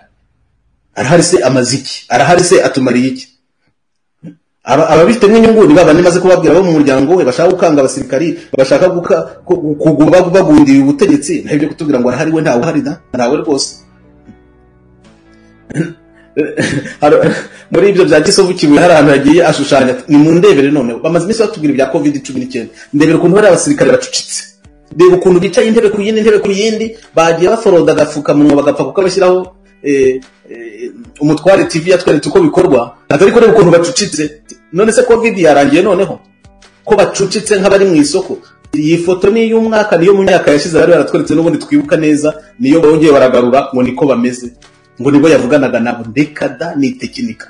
Arahari se amaze iki? Arahari se atumariye iki? Aba- ababifitemo inyungu ni babandi maze kubabwira bo mu muryango we bashaka gukanga abasirikari bashaka guka- ku- ku- ba- bagundira ubutegetsi ntabwo byo kutubwira ngo arahari we ntawe uhari ntawe rwose. Muri ibyo bya gisovu kibuye hari ahantu yagiye ashushanya ni mu ndebere none. Bamaze iminsi batubwira ibya covid cumi n'icyenda ndebere ukuntu bari abasirikare bacucitse. Reba ukuntu bicaye intebe ku yindi intebe ku yindi bagiye baforoda agapfukamunwa bagapfa kuko bashyiraho eh, eh, umutware tv yatweretse uko bikorwa. Atari ko reba ukuntu bacucitse. None se covid yarangiye noneho? Ko bacucitse nk'abari mu isoko? Iyi foto ni iy'umwaka niyo mu myaka yashize bari baratweretse n'ubundi twibuka neza niyo bongeye baragarura ngo niko bameze. Ngo nibo yavuganaga nabo ndeka da ni tekinika.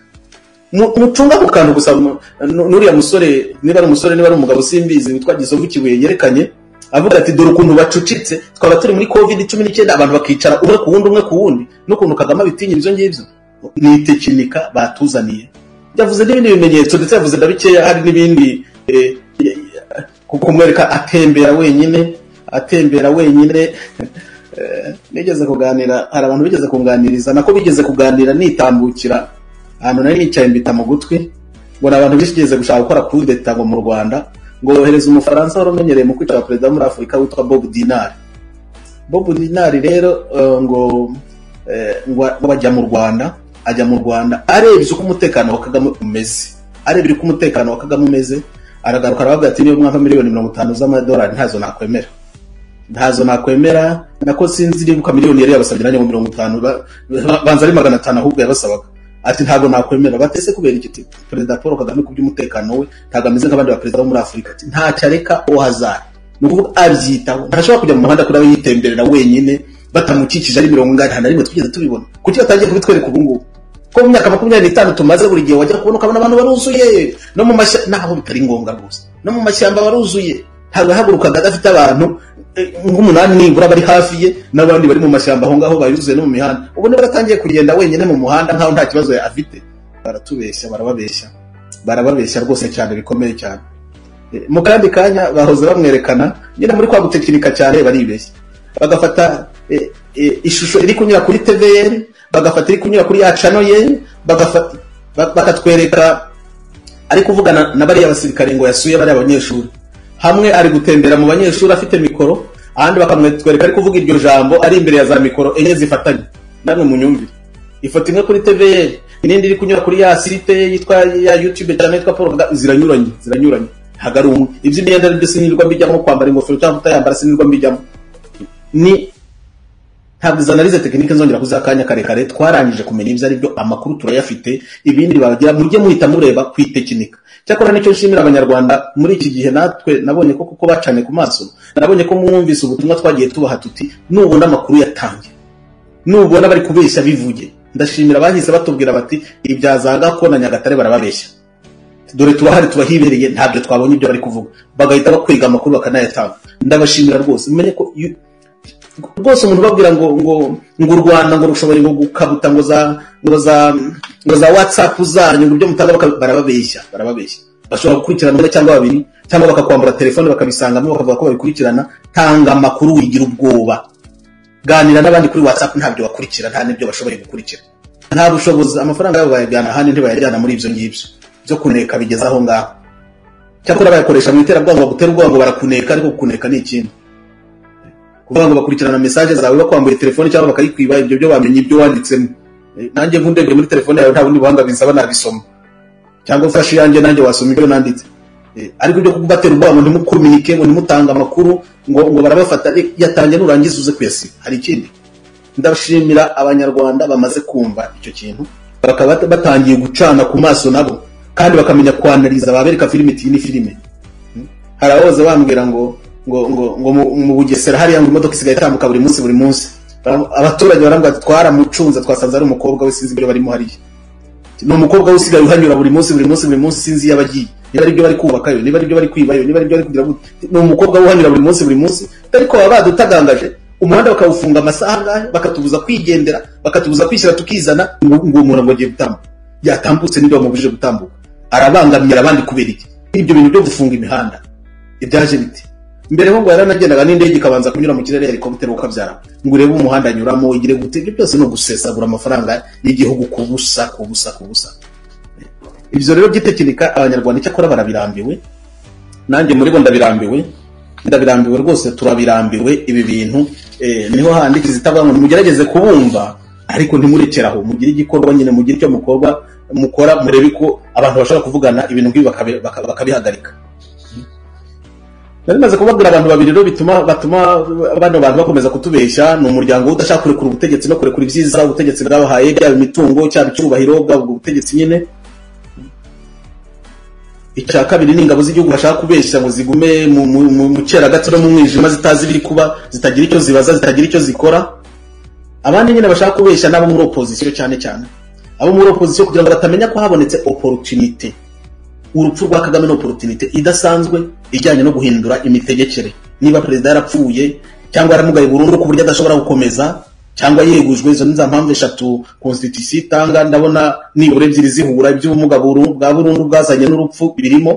Mu- mucunga ku kantu gusa n'uriya musore niba ari umusore niba ari umugabo simbizi witwa gisovu kibuye yerekanye avuga ati dore ukuntu bacucitse twaba turi muri covid cumi n'icyenda abantu bakicara umwe ku wundi umwe ku wundi n'ukuntu kagame abitinya ibyo ngibyo. Ni tekinika batuzaniye. Yavuze n'ibindi bimenyetso ndetse yavuze na bikeya hari n'ibindi eh, eh, kumwereka atembera wenyine atembera wenyine. Nigeze kuganira hari abantu bigeze kunganiriza nako bigeze kuganira nitambukira. Ahantu nari nicaye mbita mu gutwi ni abantu bigeze gushaka gukora kudeta ngo mu rwanda ngo bohereza umufaransa wari umenyereye mu kwica perezida muri afurika witwa bob dinari bob dinari rero eh, ngo eh, ngo ngo ajya mu rwanda ajya mu rwanda arebye uko umutekano wa kagame umeze. Arebye uko umutekano wa kagame umeze aragaruka aravuga ati niyo mwaka miliyoni mirongo itanu z'amadolari ntazo nakwemera. Ntazo nakwemera nako sinzi nibuka miliyoni yari yabasabye nanjye ngo mirongo itanu ba- ba- banza ari magana atanu ahubwo yabasabaga. Ati ntabwo nakwemera batese kubera iki? Perezida paul kagame ku by'umutekano we ntabwo ameze nk'abandi baperezida bo muri afurika. Ati ntacyo areka uwo hazari ni ukuvuga abyitaho. Ntashobora kujya mu muhanda kuri aba yitemberera wenyine batamukikije ari mirongo inani nta na rimwe twigeze tubibona. Kuki batangiye kubitwereka ubu ngubu? Ko mu myaka makumyabiri n'itanu tumaze buri gihe wajya kubona ukabona abantu baruzuye. No mu mashyamba naho bitari ngombwa rwose. No mu mashyamba baruzuye. Ntabwo yahagurukaga adafite abantu nk'umunani nibura bari hafi ye n'abandi bari mu mashyamba aho ngaho bayuzuye no mu mihanda. Ubu niba atangiye kugenda wenyine mu muhanda nkaho nta kibazo afite baratubeshya barababeshya. Barababeshya rwose cyane bikomeye cyane. Eh, mu kandi kanya bahoze bamwerekana nyine muri kwa gutekinika cyane baribeshya. Bagafata eh, eh, ishusho iri kunyura kuri tvr bagafata iri kunyura kuri ya cano ye bakatwereka ari kuvugana na bariya basirikare ngo yasuye bariya banyeshuri. Hamwe ari gutembera mu banyeshuri afite mikoro ahandi bakamwetwereka ari kuvuga iryo jambo ari imbere ya za mikoro enye zifatanye. Namwe mu nyumvire ifoto imwe kuri tvr inindi iri kunyura kuri ya site yitwa ya youtube cyane yitwa paul ziranyuranye ziranyuranye. Ntabwo ari umwe iby'imyenda ni byo sinirwa mbijyamo kwambara ingofero cyangwa kutayambara sinirwa mbijyamo. Ni ntabwo izo analize tekinike nzongera kuza akanya karekare twarangije kumenya ibyo ari byo amakuru turayafite ibindi bagira mujye muhita mureba ku itekinika cyakora ni cyo nshimira abanyarwanda muri iki gihe natwe nabonye ko kuko bacanye ku maso nabonye ko mwumvise ubutumwa twagiye tubaha tuti nubona amakuru yatangiye nubona bari kubeshya bivuge ndashimira abahise batubwira bati ibya za gako na nyagatare barababeshya. Dore turahari tubahibereye ntabyo twabonye ibyo bari kuvuga. Bagahita bakwega amakuru bakanayatanga. Ndabashimira rwose. Mumenye ko rwose umuntu ubabwira ngo ngo ngo u rwanda ngo rushobora gukabuta ngo za ngo za ngo za whatsapp zanyu ngo ibyo mutanga barababeshya barababeshya. Bashobora gukurikirana umwe cyangwa babiri cyangwa bakakwambura telefone bakabisangamo bakavuga ko babikurikirana tanga amakuru wigira ubwoba. Ganira n'abandi kuri whatsapp ntabyo bakurikira nta n'ibyo bashoboye gukurikira. Nta bushobozi amafaranga yabo bayajyana ahandi ntibayajyana muri ibyo ngibyo. Byo kuneka bigeze aho ngaho. Cyakora bayakoresha mu iterabwoba ngo bagutera ubwoba ngo barakuneka ariko kukuneka ni ikindi kuvuga ngo bakurikirana mesaje zawe bakwambuye telefone cyangwa bakayikwiba ibyo byo bamenye ibyo wanditsemo. Eh, nanjye nkundebye muri telefone yawe nta bundi buhanga binsaba nabisoma. Cyangwa ufashe iyanjye nanjye wasoma ibyo nanditse. Eh, ariko ibyo kubatera ubwoba ngo ntimukominike ngo ntimutange amakuru ngo ngo barabafata. Eh, yatangiye nurangiza uze kuyasiba hari ikindi? Ndashimira abanyarwanda bamaze kumva icyo kintu bakaba bat- batangiye gucana ku maso nabo kandi bakamenya kwanariza babereka filime iti iyi ni filime hari abahoze bambwira ngo ngo ngo ngo mu- bugesera hariya ngo imodoka isigaye itambuka buri munsi buri munsi. Abaturage barambwira twaramucunze twasanze ari umukobwa we sinzi ibyo barimo hariya. Ni umukobwa we usigaye uhanyura buri munsi buri munsi buri munsi sinzi iyo abagiye niba ari ibyo bari kubakayo niba ari bari kwibayo niba ari ibyo bari kugira ni umukobwa we uhanyura buri munsi buri munsi. Ariko baba badutagangaje umuhanda bakawufunga amasaha angahe bakatubuza kwigendera bakatubuza kwishyira tukizana ngo ngo uwo muntu ngo agiye gutambuka. Yatambutse ni byo bamubujije gutambuka. Arabangamira abandi kubera iki? Ibyo bintu byo gufunga imihanda. Ibyaje biti mbere ho ngo yaranagendaga n'indege ikabanza kunyura mu kirere helikopiteri ukabyara ngo urebe umuhanda anyuramo igire gute ibyo byose ni ugusesagura amafaranga y'igihugu ku busa ku busa ku busa. Ibyo rero by'itekinika abanyarwanda icyakora barabirambiwe. Nanjye muri bo ndabirambiwe. Ndabirambiwe rwose turabirambiwe ibi bintu. Eh, ni ho handika izitavuga ngo mugerageze kubumva ariko ntimurekeraho mugire igikorwa nyine mugire icyo mukora murebe ko abantu bashobora kuvugana ibintu nk'ibi bakabi- baka- bakabihagarika. Nari maze kubabwira abantu babiri rero bituma batuma bano bantu bakomeza kutubeshya ni umuryango udashaka kurekura ubutegetsi no kurekura ibyiza ubutegetsi bwabahaye byaba imitungo cyaba icyubahiro bwaba ubwo butegetsi nyine. Icya kabiri ni ingabo z'igihugu bashaka kubeshya ngo zigume mu- cyeragati no mu mwijima zitazi ibiri kuba zitagira icyo zibaza zitagira icyo zikora. Abandi nyine bashaka kubeshya n'abo muri opozisiyo cyane cyane. Abo muri opozisiyo kugira ngo batamenya ko habonetse opportunité. Urupfu rwa kagame ni opportunité idasanzwe. Ijyanye no guhindura imitegekere. Niba perezida yarapfuye cyangwa yaramugaye burundu ku buryo adashobora gukomeza cyangwa yegujwe izo ni za mpamvu eshatu. Constitution itanga ndabona nibura ebyiri zihura iby'ubumuga bwa burundu bwazanye n'urupfu birimo.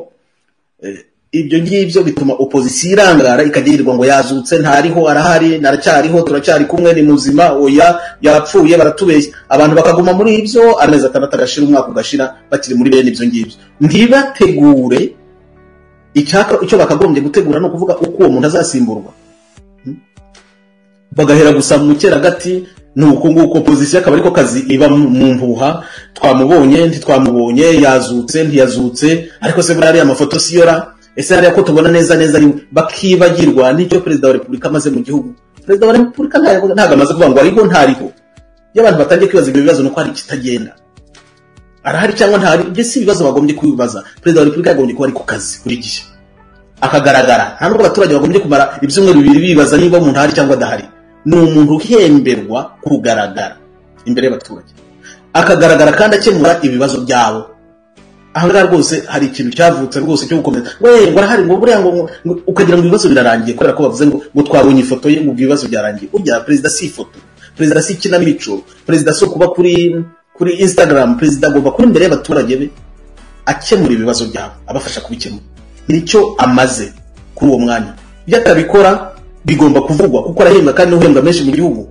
Eh, ibyo ngibyo bituma opozisiyo irangara ikagirirwa ngo yazutse ntariho arahari naracyariho turacyari kumwe ni muzima oya yapfuye baratubeshya. Abantu bakaguma muri ibyo amezi atandatu agashira umwaka ugashira bakiri muri bene ibyo ngibyo. Ntibategure icyaka- icyo bakagombye gutegura ni ukuvuga uko uwo muntu azasimburwa. Bagahera gusa mu cyeragati ni uko nguko opozisiyo akaba ariko kazi iba mu mpuha. Twamubonye ntitwamubonye yazutse ntiyazutse. Ariko se buriya ariya mafoto siyora ese hariya ko tubona neza neza ari bakibagirwa n'icyo perezida wa repubulika amaze mu gihugu. Perezida wa repubulika ntabwo amaze kuvuga ngo ariho ntariho. Iyo abantu batangiye kwibaza ibyo bibazo ni uko hari ikitagenda. Arahari cyangwa ntahari ibyo si ibibazo bagombye kubibaza. Perezida wa repubulika yagombye kuba ari ku kazi buri gihe. Akagaragara. Nta nubwo abaturage bagombye kumara ibyumweru bibiri bibaza niba umuntu ahari cyangwa adahari. Ni umuntu uhemberwa kugaragara imbere y'abaturage. Akagaragara kandi akemura ibibazo byabo. Ahangaha rwose hari ikintu cyavutse rwose cyo gukomeza. We ngo arahari ngo buriya ngo ukagira ngo ibibazo birarangiye kubera ko bavuze ngo ngo twabonye ifoto ye ngo ibibazo byarangiye. Burya perezida si ifoto. Perezida si ikinamico. Perezida si ukuba kuri kuri instagram perezida agomba kuba imbere y'abaturage be akemura ibibazo byabo abafasha kubikemura. Nicyo amaze kuri uwo mwanya. Iyo atabikora bigomba kuvugwa kuko arahembwa kandi uhembwa menshi mu gihugu.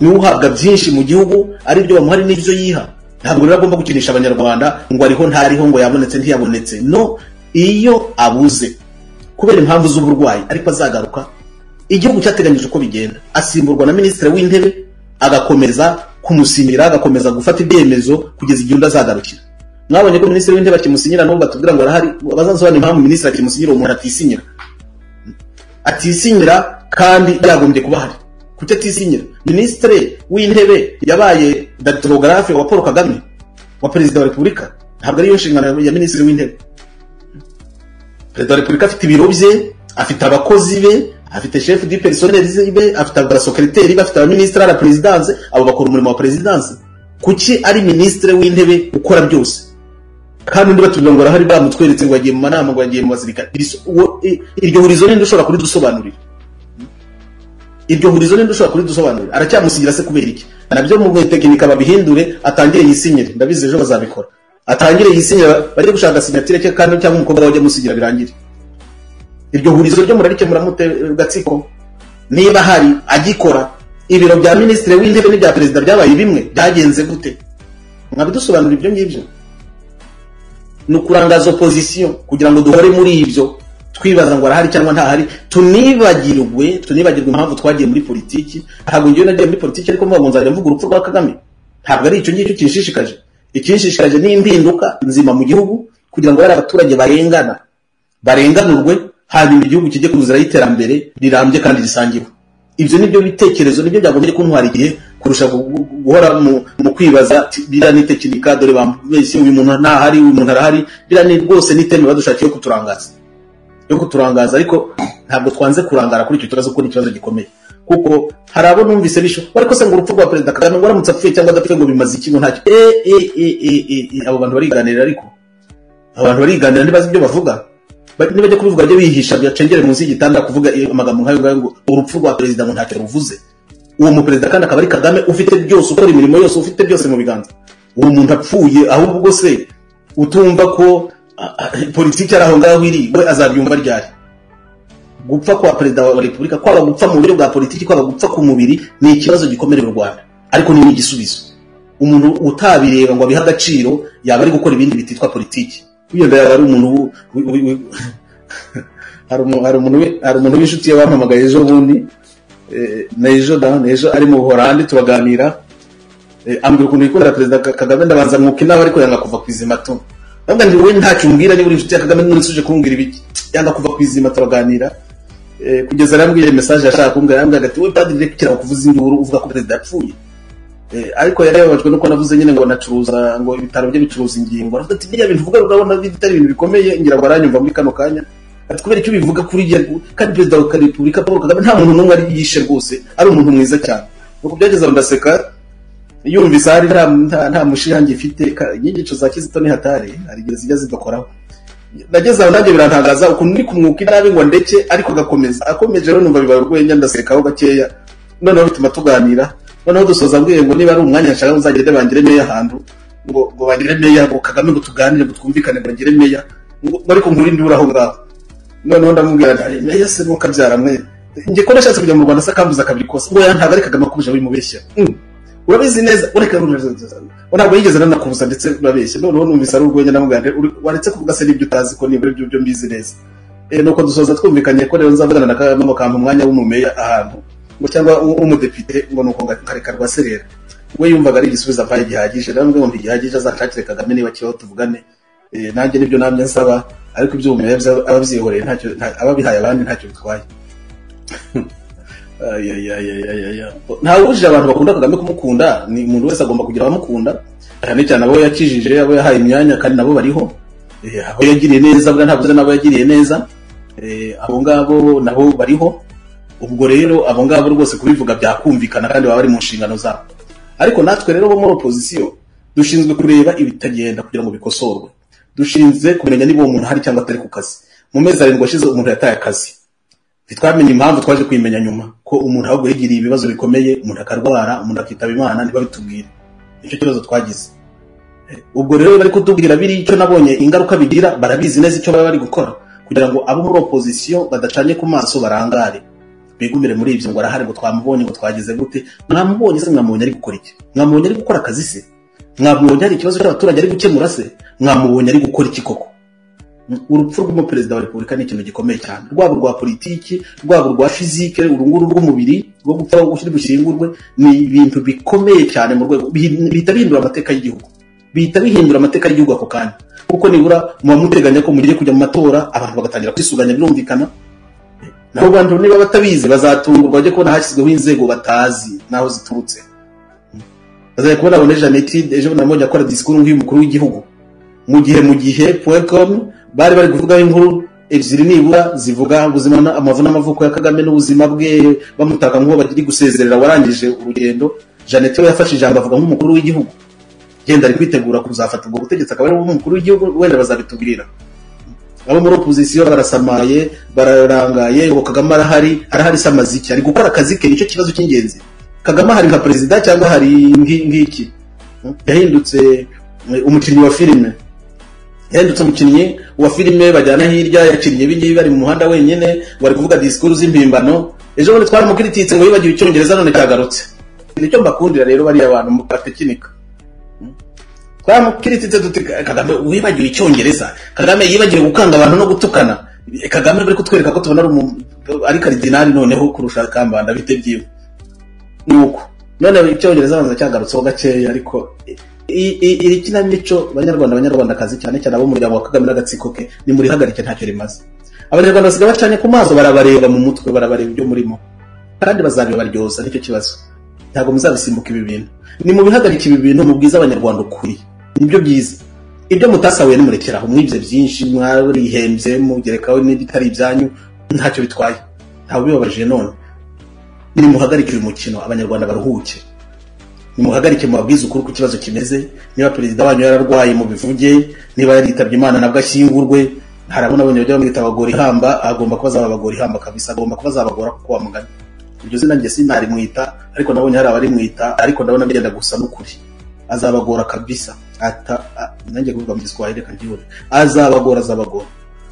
Niwe uhabwa byinshi mu gihugu ari byo bamuhari n'ibyo yiha. Ntabwo rero agomba gukinisha abanyarwanda ngo ariho ntariho ngo yabonetse ntiyabonetse. No iyo abuze kubera impamvu z'uburwayi ariko azagaruka igihugu cyateganyije uko bigenda. Asimburwa na minisitiri w'intebe agakomeza kumusimira agakomeza gufata ibyemezo kugeza igihe undi azagarukira. Mwabonye ko minisitiri w'intebe akimusinyira n'ubu batubwira ngo arahari bazasobanura impamvu minisitiri akimusinyira uwo muntu atisinyira. Atisinyira kandi yagombye kuba ahari. Kuki atisinyira? Minisitiri w'intebe yabaye datirogarafe wa paul kagame wa perezida wa repubulika. Ntabwo ariyo nshingano ya minisitiri w'intebe. Perezida wa repubulika afite ibiro bye afite abakozi be afite chef du personnel be afite abasekereteri be afite abaminisitiri na perezidanse abo bakora umurimo wa perezidanse kuki ari minisitiri w'intebe ukora byose kandi undi batubwira ngo arahari bamutweretse ngo yagiye mu manama ngo yagiye mu basirikare. Iryo hurizo ninde ushobora kuridusobanurira. Iryo hurizo ninde ushobora kuridusobanurira. Aracyamusigira se kubera iki? Nabyo mu tekinika babihindure atangire yisinyire. Ndabizi ejo bazabikora. Atangire yisinyire bajye gushaka sinyatire cye kandi cyangwa umukobwa we ujye musigira birangire. Iryo hurizo ryo murarikemura mute eh, gatsiko niba hari agikora ibiro bya minisitiri w'intebe n'ibya perezida byabaye bimwe byagenze gute? Mwabidusobanurira ibyo ngibyo. Ni ukurangaza opozisiyo kugira ngo duhore muri ibyo twibaza ngo arahari cyangwa ntahari tunibagirwe tunibagirwe impamvu twagiye muri politiki. Ntabwo ngewe nagiye muri politiki ariko mvuga ngo nzajya mvuga urupfu rwa kagame. Ntabwo ari icyo ngicyo kinshishikaje ikinshishikaje ni impinduka nzima mu gihugu kugira ngo bari abaturage barengana. Barenganurwe hanyuma igihugu kijye ku nzira y'iterambere rirambye kandi risangiwe. Ibyo ni byo bitekerezo ni byo byagombye kuntwara igihe kurusha guhora mu kwibaza biriya ni tekinika dore bambese uyu muntu ntahari uyu muntu arahari? Biriya ni rwose n'iteme badushakiye yo kuturangaza. Yo kuturangaza ariko ntabwo twanze kurangara kuri icyo kibazo kuko ni ikibazo gikomeye. Kuko hari abo numvise bisho ariko se ngo urupfu rwa perezida kagame ngo aramutse apfuye cyangwa adapfuye ngo bimaze iki ngo ntacyo e e e e e abo bantu bariganira ariko abo bantu bariganira ntibazi ibyo bavuga. Nibajya kubivuga bajye bihisha byacengere munsi y'igitanda kuvuga amagambo nk'ayo ngayo ngo urupfu rwa perezida ngo ntacyo ruvuze. Uwo muperezida kandi akaba ari kagame ufite byose ukora imirimo yose ufite byose mu biganza. Uwo muntu apfuye ahubwo se utumva ko politiki ari aho ngaho iri we azabyumva ryari? Gupfa kwa perezida wa repubulika kwaba gupfa mu buryo bwa politiki kwaba gupfa ku mubiri ni ikibazo gikomeye mu rwanda. Ariko ni n'igisubizo umuntu utabireba ngo abihe agaciro yaba ari gukora ibindi bititwa politiki. Wenda yaba ari umuntu hari umuntu w'inshuti ye bampamagaye ejo bundi. Na ejo da ejo ari mu buhorandi turaganira ambwira ukuntu yikundira perezida kagame ndabanza mwuka inama ariko yanga kuva ku izima tu. Ndavuga ngo we ntacyo umbwira niba uri inshuti ya kagame none uje kumbwira ibiki. Yanga kuva ku izima turaganira. Kugeza arambwiye mesaje yashaka kumbwira arambwira ati we padiri reka ukira kuvuza induru uvuga ko perezida yapfuye ariko yari yababajwe nuko navuze nyine ngo nacuruza ngo ibitaro bye bicuruza ingingo. Aravuga ati biriya bintu uvuga urabona bitari ibintu bikomeye ngira ngo aranyumva muri kano kanya. Ati kubera icyo bivuga kuri kandi perezida wa repubulika paul kagame nta muntu n'umwe ari yishe rwose ari umuntu mwiza cyane. Nuko byageze ndaseka yumvise hari nta mushirangi ifite inyigisho za kizito ni hatari hari igihe zijya zidakoraho nageze aho nanjye birantangaza ukuntu ndi kumwuka inabi ngo ndeke ariko agakomeza. Akomeje rero numva bibaye urwenya ndasekaho gakeya. Noneho bituma tuganira. Noneho dusoza mbwiye ngo niba ari umwanya nshaka uzagende bangire meya ahantu ngo ngo bagire meya ngo kagame ngo tuganire ngo twumvikane ngo bagire meya ngo ariko nkuri ndura aho ngaho. Noneho ndamubwira nti meya se nuko abyara mwe? Njye ko nashatse kujya mu rwanda se akambuza kabiri kose. Ngo ntabwo ari kagame akubije wimubeshya urabizi neza. Ureka ntabwo yigeze nanakubuza ndetse urabeshya. Noneho numvise ari urwenya ndamubwira waretse kuvuga se n'ibyo utazi ko nibura ibyo byo mbizi neza. Nuko dusoza twumvikanye ko rero nzavugana na kagame mukampa umwanya w'umumeya ahantu. Ngo cyangwa w'umudepite ngo nuko nkareka rwa serera we yumvaga ari igisubizo ampaye gihagije rero ngo ntigihagije azanshakire kagame niba kibaho tuvugane. Nanjye ni byo namye nsaba ariko ibyo ubumenyi aba abyihoreye ntacyo aba abihaye abandi ntacyo bitwaye. Ntawe ubujije abantu bakunda kagame kumukunda ni umuntu wese agomba kugira abamukunda. Cyane cyane abo yakijije abo yahaye imyanya kandi nabo bariho. Abo yagiriye neza ntabwo nabo yagiriye neza. Abo ngabo nabo bariho. Ubwo rero abo ngabo rwose kubivuga byakumvikana kandi baba bari mu nshingano zabo. Ariko natwe rero bo muri opozisiyo dushinzwe kureba ibitagenda kugira ngo bikosorwe. Dushinzwe kumenya niba uwo muntu ahari cyangwa atari ku kazi. Mu mezi arindwi ashize umuntu yataye akazi. Ntitwamenye impamvu twaje kwimenya nyuma ko umuntu ahubwo yagiriye ibibazo bikomeye umuntu akarwara umuntu akitaba imana ntibabitubwire. Nicyo kibazo twagize. Ubwo rero bari kutubwira biri icyo nabonye ingaruka bigira barabizi neza icyo baba bari gukora kugira ngo abo muri opozisiyo badacanye ku maso barangare. Bigumire muri ibyo ngo arahari ngo twamubonye ngo twagize gute? Mwamubonye se mwamubonye ari gukora iki? Mwamubonye ari gukora akazi se? Mwamubonye hari ikibazo cy'abaturage ari gukemura se? Mwamubonye ari gukora iki koko? Urupfu rw'umuperezida wa repubulika ni ikintu gikomeye cyane. Rwaba urwa politiki rwaba urwa fizike urunguru rw'umubiri rwo gupfa bushyingurwe ni ibintu bikomeye cyane mu rwego bihita bihindura amateka y'igihugu. Bihita bihindura amateka y'igihugu ako kanya. Kuko nibura muba muteganya ko mugiye kujya mu matora abantu bagatangira kwisuganya birumvikana naho abantu niba batabizi bazatungurwa bajye kubona hashyizweho inzego batazi n'aho ziturutse. Bazajya kubona abone janeti ejo namubonye akora disikuru nk'iy'umukuru w'igihugu. Mu gihe mu gihe com bari bari kuvugaho inkuru ebyiri nibura zivuga ubuzima amavu n'amavuko ya kagame n'ubuzima bwe bamutaka nk'uwo bagiri gusezerera warangije urugendo. Janete we yafashe ijambo avuga nk'umukuru w'igihugu. Genda ari kwitegura kuzafata ubwo butegetsi akaba ari umukuru w'igihugu wenda bazabitubwira. Abo muri opozisiyo barasamaye bararangaye ubu kagame arahari arahari se amaziki ari gukora akazi ke ni cyo kibazo cy'ingenzi. Kagame hari nka perezida cyangwa hari nk'iki? Yahindutse umukinnyi wa filime. Yahindutse umukinnyi wa filime bajyana hirya yakinnye ibingibi bari mu muhanda wenyine bari kuvuga disikuru z'impimbano. Ejo bundi twaramukirititse ngo yibagiwe icyongereza none cyagarutse. Nicyo mbakundira rero bariya bantu mu gatekinika twamukiritse tuti kagame wibagiwe icyongereza. Kagame yibagiwe gukanga abantu no gutukana. Kagame bari kutwereka ko tubona ari umu- ari karidinali noneho kurusha kambanda bite byiwe? Nuko. None icyongereza banza cyagarutseho gakeya ariko iri kinamico banyarwanda banyarwandakazi cyane cyane abo mu muryango wa kagame n'agatsiko ke ni muri hagarike ntacyo rimaze. Abanyarwanda basigaye bacanye ku maso barabareba mu mutwe barabareba ibyo murimo. Kandi bazabibaryoza ni cyo kibazo. Ntabwo muzabisimbuka ibi bintu. Ni mu bihagarika ibi bintu mubwiza abanyarwanda ukuri. Ni byo byiza. Ibyo mutasabuye nimurekeraho mwibye byinshi mwarihembye mugerekaho n'ibitari ibyanyu ntacyo bitwaye. Ntawe bibabaje none. Nimuhagarike uyu mukino abanyarwanda baruhuke. Nimuhagarike mubabwize ukuri ku kibazo kimeze. Niba perezida wanyu yararwaye mubivuge. Niba yaritabye imana nabwo ashyingurwe hari abo nabonye bajya bamwita abagore ihamba agomba kuba azaba abagore ihamba kabisa agomba kuba azabagora kuko wamugana. Iryo zina njye sinarimwita ariko nabonye hari abarimwita ariko ndabona bigenda gusa n'ukuri. Azabagora kabisa. Nanjye kuvuga mu giswahili reka ngihure azabagora azabagora.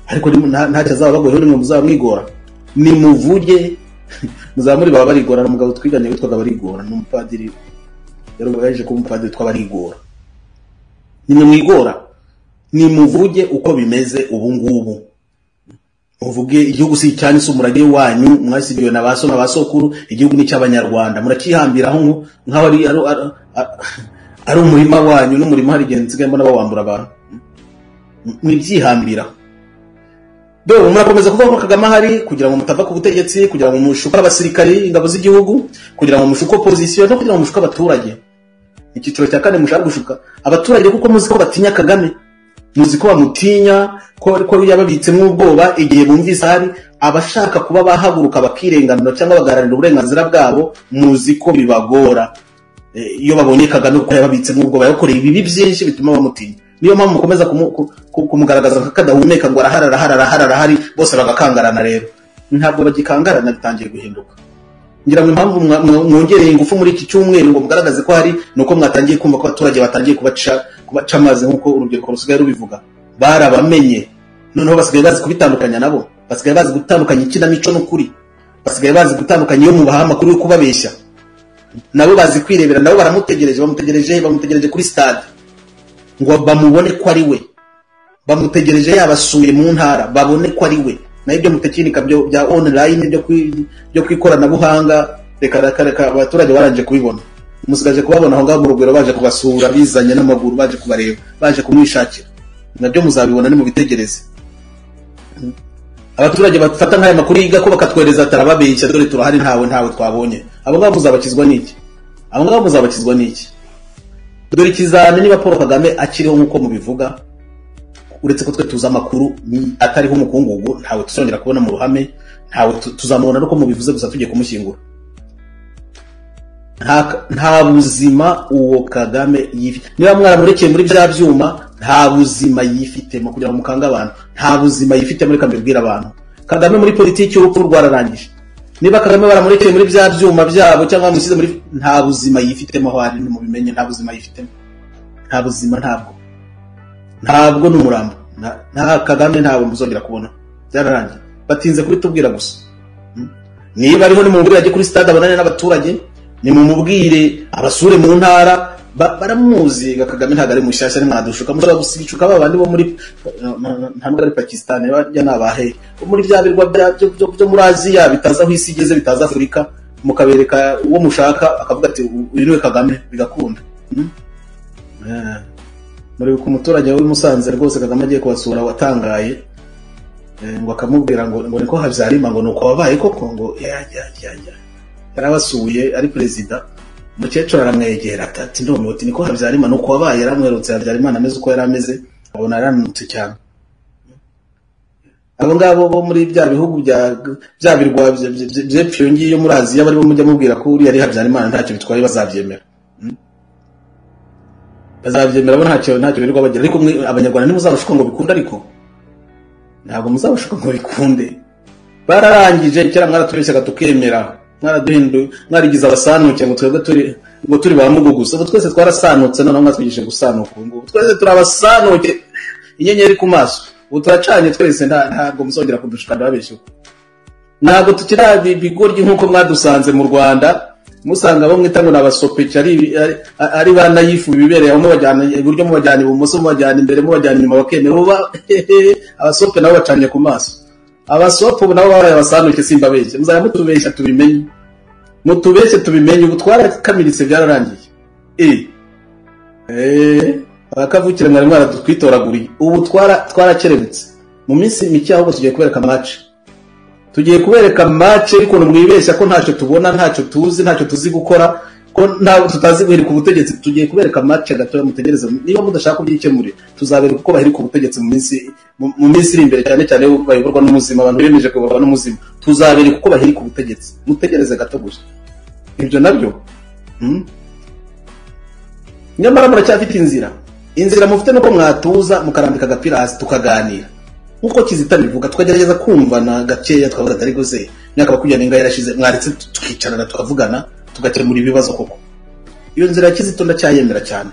Ariko ntacyo azabagora nimwe muzaba mwigora nimuvuge muzaba muri baba barigora hari umugabo twiganye witwaga barigora ni umupadiri yari yaje kuba umupadiri witwa barigora. Nimwe nimuvuge uko bimeze ubu ngubu. Muvuge igihugu si icyanyu si umurage wanyu mwasigiwe na ba so na ba sokuru igihugu ni icy'abanyarwanda. Murakihambiraho nk'aho ari ari- umurima wanyu n'umurima hari igihe nsigaye mbona bawambura abantu. Mwibyihambira dore murakomeza kuvuga ko kagame ahari kugira ngo mutava ku butegetsi kugira ngo mushuke abasirikari ingabo z'igihugu kugira ngo mushuke opozisiyo no kugira ngo mushuke abaturage. Icyiciro cya kane mushaka gushuka. Abaturage kuko muzi ko batinya kagame. Muzi ko bamutinya ko yababitsemo ubwoba igihe bumvise ahari. Abashaka kuba bahaguruka bakirenganura cyangwa bagaharanira uburenganzira bwabo muzi ko bibagora. Iyo babonye kagame kuko yababitsemo ubwoba yakoreye ibibi byinshi bituma bamutinya. Niyo mpamvu mukomeza kumu- ku- ku- kumugaragaza nka kadahumeka ngo arahara arahara arahara arahari bose bagakangarana rero. Ntabwo bagikangarana bitangiye guhinduka. Ngira ngo impamvu mwongereye ingufu muri iki cyumweru ngo mugaragaze ko hari ni uko mwatangiye kumva ko abaturage batangiye kubaca amazi nk'uko urubyiruko rusigaye rubivuga. Barabamenye. Noneho basigaye bazi kubitandukanya nabo. Basigaye bazi gutandukanya ikinamico n'ukuri. Basigaye bazi gutandukanya iyo mubaha amakuru yo kubabeshya. Nabo bazi kwirebera nabo baramutegereje bamutegereje bamutegereje kuri stade. Ngo bamubone ko ari we. Bamutegereje yabasuye mu ntara babone ko ari we. Naho ibyo mutekinika bya online byo ku ikoranabuhanga reka reka abaturage barangije kubibona. Musigaje kubabona aho ngaho mu rugwiro baje kubasura bizanye n'amaguru baje kubareba baje kumwishakira. Nabyo muzabibona nimubitegereze. Abaturage bafata nk'aya makuru yiga ko bakatwohereza atarababeshya dore turahari ntawe ntawe twabonye. Abo ngabo muzabakizwa n'iki? Abo ngabo muzabakizwa n'iki? Dore ikizami niba paul kagame akiriho nk'uko mubivuga uretse ko twe tuzi amakuru atariho umukungugu ntawe tuzongera kubona mu ruhame ntawe tu- tuzamubona nuko mubivuze gusa tugiye kumushyingura. Nta buzima uwo kagame yifite niba mwaramurekeye muri bya byuma nta buzima yifitemo kugira ngo mukange abantu nta buzima yifitemo reka mbibwire abantu. Kagame muri politiki urupfu rwararangije. Niba kagame baramurekeye muri bya byuma byabo cyangwa bamushyize muri nta buzima yifitemo aho ari mubimenye nta buzima yifitemo. Nta buzima ntabwo. Ntabwo ni umurambo Nta- kagame ntabwo muzongera kubona. Byararangiye batinze kubitubwira gusa. Mm. niba ariho nimumubwire ajye kuri stade abonane n'abaturage nimumubwire abasure mu ntara baramuzi ga kagame ntabwo ari mushyashya nimwadushuka mushobora gusicuka ba bandi bo muri ntabwo ari pakistan bajya ni abahe? Bo muri bya birwa byo- muri aziya bitaza aho isi igeze bitaza afurika mukabereka uwo mushaka akavuga ati uyu ni we kagame bigakunda. Mm. Eh. muri ku muturage w'i Musanze rwose Kagame agiye kubasura watangaye eh, ngo akamubwira ngo ngo niko Habyarimana ngo nuko wabaye koko? Ngo ya ya ya ya. Yarabasuye ari perezida. Umukecuru aramwegera ati ati ndumiwe ati niko Habyarimana nuko wabaye yaramwerutse Habyarimana ameze uko yari ameze. Abona yaranutse cyane. Abo ngabo bo muri bya bihugu bya birwa bye- bye- bye- byepfo iyo ngiyo muri Aziya baribo mujya mubwira ko uriya ari Habyarimana ntacyo bitwaye bazabyemera. Bazabyemera bo ntacyo ntacyo birirwa bagira. Ariko abanyarwanda ntimuzabashuka ngo bikunde ariko? Ntabwo muzabashuka ngo bikunde. Bararangije kera mwaratubeshyaga tukemera. Mwaraduhinduye mwarigize abasanuke ngo twebwe turi ngo turi ba mugugusa ubu twese twarasanutse noneho mwatwigishije gusanuka ubu ngubu. Twese turi abasanuke. Inyenyeri ku maso. Ubu turacanye twese nta- ntabwo muzongera kudushuka ndababeshya uko ntabwo tukiri abi- bigoryi nk'uko mwadusanze mu rwanda musanga bamwe mwita ngo ni abasopeki ari ba nayifu bibereye aho mubajyana iburyo mubajyana ibumoso mubajyana imbere mubajyana inyuma bakemera. Abasope nabo bacanye ku maso. Abasope ubu nabo babaye abasanduke simbabeshye muzajya mutubeshya tubimenye. Mutubeshye tubimenye. Ubu twarakamiritse byararangiye. Eh. Eh. Abakavukire mwari mwaratwitoraguriye ubu twara twarakerebutse mu minsi mike ahubwo tugiye kubereka match. Tugiye kubereka match ariko mwibeshya ko ntacyo tubona ntacyo tuzi ntacyo tuzi gukora. Ko ntabwo tutazi guhirika ubutegetsi tugiye kubereka match gatoya mutegereze. Niba mudashaka kubyikemurira tuzabereka uko bahirika ubutegetsi mu minsi iri imbere cyane cyane bayoborwa n'umuzima abantu biyemeje kuyoborwa n'umuzima. Tuzabereka uko bahirika ubutegetsi mutegereze gato gusa. Ibyo na byo hmm? nyamara muracyafite inzira. Inzira mufite nuko mwatuza mukarambika agapira hasi tukaganira. Nkuko kizita bivuga tukagerageza kumvana gakeya twavuga ati ariko se imyaka makumyabiri n'ingahe yarashize mwaretse tu- tukicarana tukavugana. Tugakemura ibibazo koko. Iyo nzira ya kizito ndacyayemera cyane.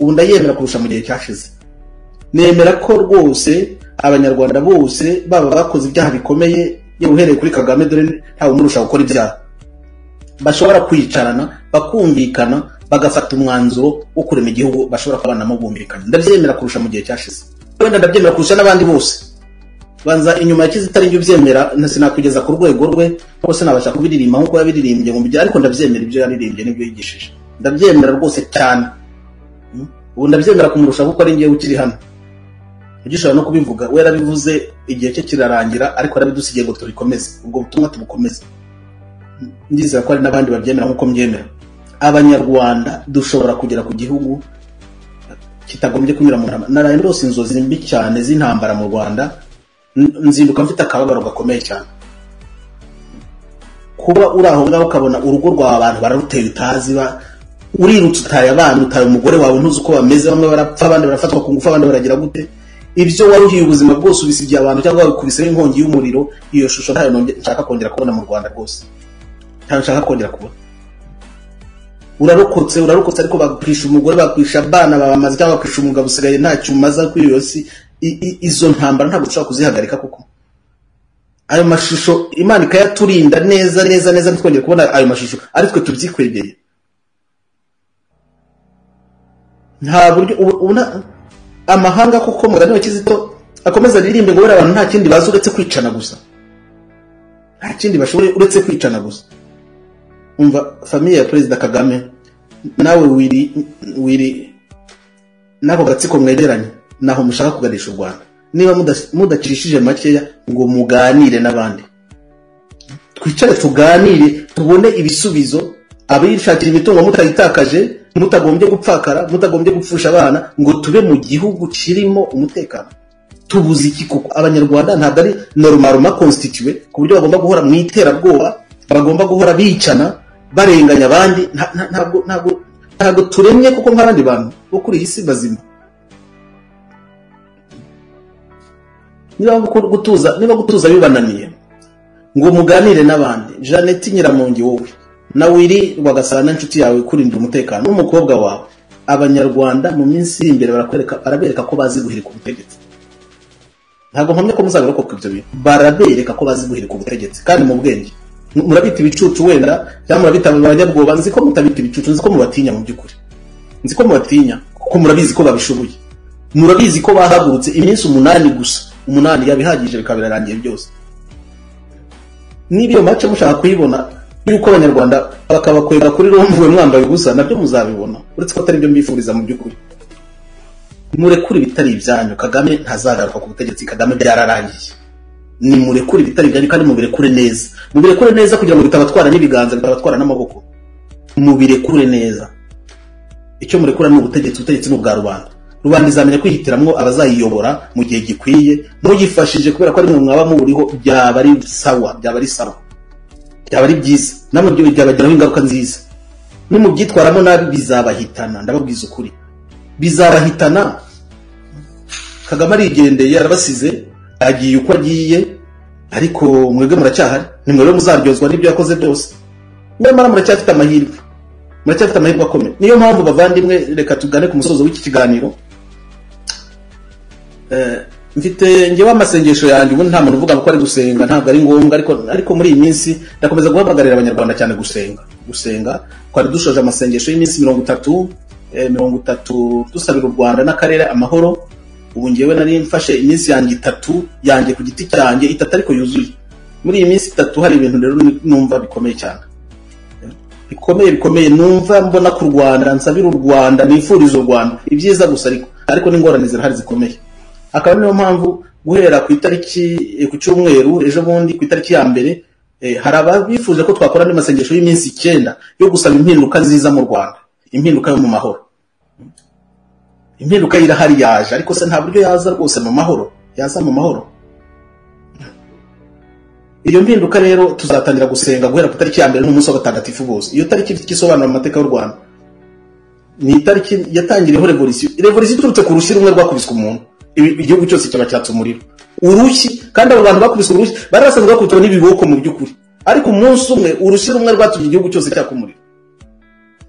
Ubu ndayemera kurusha mu gihe cyashize. Nemera ko rwose abanyarwanda bose baba bakoze ibyaha bikomeye yewe uhereye kuri kagame dore ntawe umurusha gukora ibyaha. Bashobora kwicarana bakumvikana bagafata umwanzuro wo kurema igihugu bashobora kubanamo bumvikana ndabyemera kurusha mu gihe cyashize. Wenda ndabyemera kurusha n'abandi bose. Banza inyuma ya kizito ari ubyemera na sinakugeza ku rwego rwe kuko sinabasha kubiririmba nk'uko yabiririmbye ngo mbigire ariko ndabyemera ibyo yaririmbye n'ibyo yigishije. Ndabyemera rwose cyane. Mm. ubu ndabyemera kumurusha kuko ari njyewe ukiri hano. Ugishobora no kubivuga. We yarabivuze igihe cye kirarangira ariko yarabidusigiye ngo tubikomeze. Ubwo butumwa tubukomeze. Ndizera ko hari n'abandi babyemera nk'uko mbyemera. Abanyarwanda dushobora kugera ku gihugu kitagombye kunyura mu ntambara. Naraye inzozi mbi cyane z'intambara mu rwanda nzinduka mfite akababaro gakomeye cyane. Kuba uri aho ngaho ukabona urugo rwawe abantu bararuteye utazi urirutse utaye abana utaye umugore wawe ntuzi uko bameze bamwe barapfa abandi barafatwa ku ngufu abandi baragira gute. Ibyo waruhiye ubuzima bwose ubisigiye abantu cyangwa wabikubiseho inkongi y'umuriro iyo shusho ntayo nshaka kongera kubona mu rwanda rwose. Ntayo nshaka kongera kubona. Urarokotse urarokotse ariko bakwisha umugore bakwisha abana babamaze cyangwa bakwisha umugabo usigaye ntacyo umaze kuri iyo si izo ntambara ntabwo dushobora kuzihagarika kuko. Ayo mashusho imana ikayaturinda neza neza neza ntitwongere kubona ayo mashusho. Ari twe tubyikwegeye. Nta buryo nta- amahanga kuko mugani wa kizito akomeza aririmbe ngo buriya abantu nta kindi bazi uretse kwicana gusa. Nta kindi bashoboye uretse kwicana gusa. Umva famiye ya perezida kagame nawe wiri wiri n'ako gatsiko mwegeranye. Naho mushaka kuganisha u rwanda. Niba muda- mudacishije makeya ngo muganire n'abandi. Twicare tuganire tubone ibisubizo abishakira imitungo mutayitakaje mutagombye gupfakara mutagombye gupfusha abana ngo tube mu gihugu kirimo umutekano. Tubuze iki koko? Abanyarwanda ntabwo ari normal constituwe ku buryo bagomba guhora mu iterabwoba bagomba guhora bicana barenganya abandi nta- nta- ntabwo ntabwo ntabwo turemye kuko nk'abandi bantu bo kuri iyi si bazima. Niba gutuza niba gutuza bibananiye. Ngo muganire n'abandi. Jeannette nyiramongi wowe. Na wiri wagasana n'inshuti yawe kurindira umutekano. N'umukobwa wawe. Abanyarwanda mu minsi iri imbere barabereka ko bazi guhirika ubutegetsi. Ntabwo mpamya ko muzabirokoka ibyo bintu. Barabereka ko bazi guhirika ubutegetsi. Kandi mu bwenge murabita ibicucu wenda cyangwa murabita abanyabwoba nzi ko mutabita ibicucu nzi ko mubatinya mu by'ukuri. Nzi ko mubatinya kuko murabizi ko babishoboye. Murabizi ko bahagurutse iminsi umunani gusa. Umunani yabihagije bikaba birarangiye byose. Niba iyo mace mushaka kuyibona yuko abanyarwanda bakabakwega kuri romvuwe mwambaye ubusa na byo muzabibona. Uretse ko atari byo mbifuriza mu by'ukuri. Murekure ibitari ibyanyu kagame ntazagaruka ku butegetsi kagame byararangiye ni murekure ibitari ibyanyu kandi mubirekure neza. Mubirekure neza kugira ngo bitabatwara n'ibiganza bitabatwara n'amaboko. Mubirekure neza. Icyo murekura ni ubutegetsi ubutegetsi ni ubwa rubanda. Rubanda izamenya kwihitiramwo abazayiyobora mu gihe gikwiye muyifashije kubera ko ari mwe mwaba muburiho byaba ari sawa byaba ari sawa byaba ari byiza. Namwe byo byabagiraho ingaruka nziza. Nimubyitwaramo nabi bizabahitana. Ndababwiza ukuri. Bizabahitana. Kagame arigendeye arabasize agiye uko agiye ariko mwebwe muracyahari. Ni mwebwe muzaryozwa n'ibyo yakoze byose. Nyamara muracyafite amahirwe. Muracyafite amahirwe akomeye. Niyo mpamvu bavandimwe reka tugane ku musozo w'iki kiganiro. Mfite ngewe amasengesho yanjye ubundi nta muntu uvuga ko ari gusenga ntabwo ari ngombwa ariko ariko muri iyi minsi ndakomeza guhamagarira abanyarwanda cyane gusenga. Gusenga twari dushoje amasengesho y'iminsi mirongo itatu eh, mirongo itatu dusabira u rwanda n'akarere amahoro. Ubu ngewe nari mfashe iminsi yanjye itatu yanjye ku giti cyanjye itatu ariko yuzuye. Muri iyi minsi itatu hari ibintu rero numva bikomeye cyane. Bikomeye bikomeye numva mbona ku rwanda nsabira u rwanda nifuriza u rwanda. Ibyiza gusa ariko ariko n'ingorane zirahari zikomeye. Akaba niyo mpamvu guhera ku itariki eh, ku cyumweru ejo bundi ku itariki ya mbere eh, hari ababifuje ko twakora andi masengesho y'iminsi icyenda yo gusaba impinduka nziza mu rwanda. Impinduka yo mu mahoro. Impinduka irahari yaje ariko se nta buryo yaza rwose mu mahoro? Yaza mu mahoro? Iyo mpinduka rero tuzatangira gusenga guhera ku itariki ya mbere n'umunsi w'abatagatifu bose. Iyo tariki ifite igisobanuro mu mateka y'u rwanda ni itariki yatangiriyeho revolisiyo revolisiyo iturutse ku rushyi rumwe rwakubiswe umuntu. Igihugu cyose cyatse umuriro. Urushyi kandi abo bantu bakubiswe urushyi bari basanzwe bakubitwa n'ibiboko mu by'ukuri. Ariko umunsi umwe urushyi rumwe rwatumye igihugu cyose cyaka umuriro.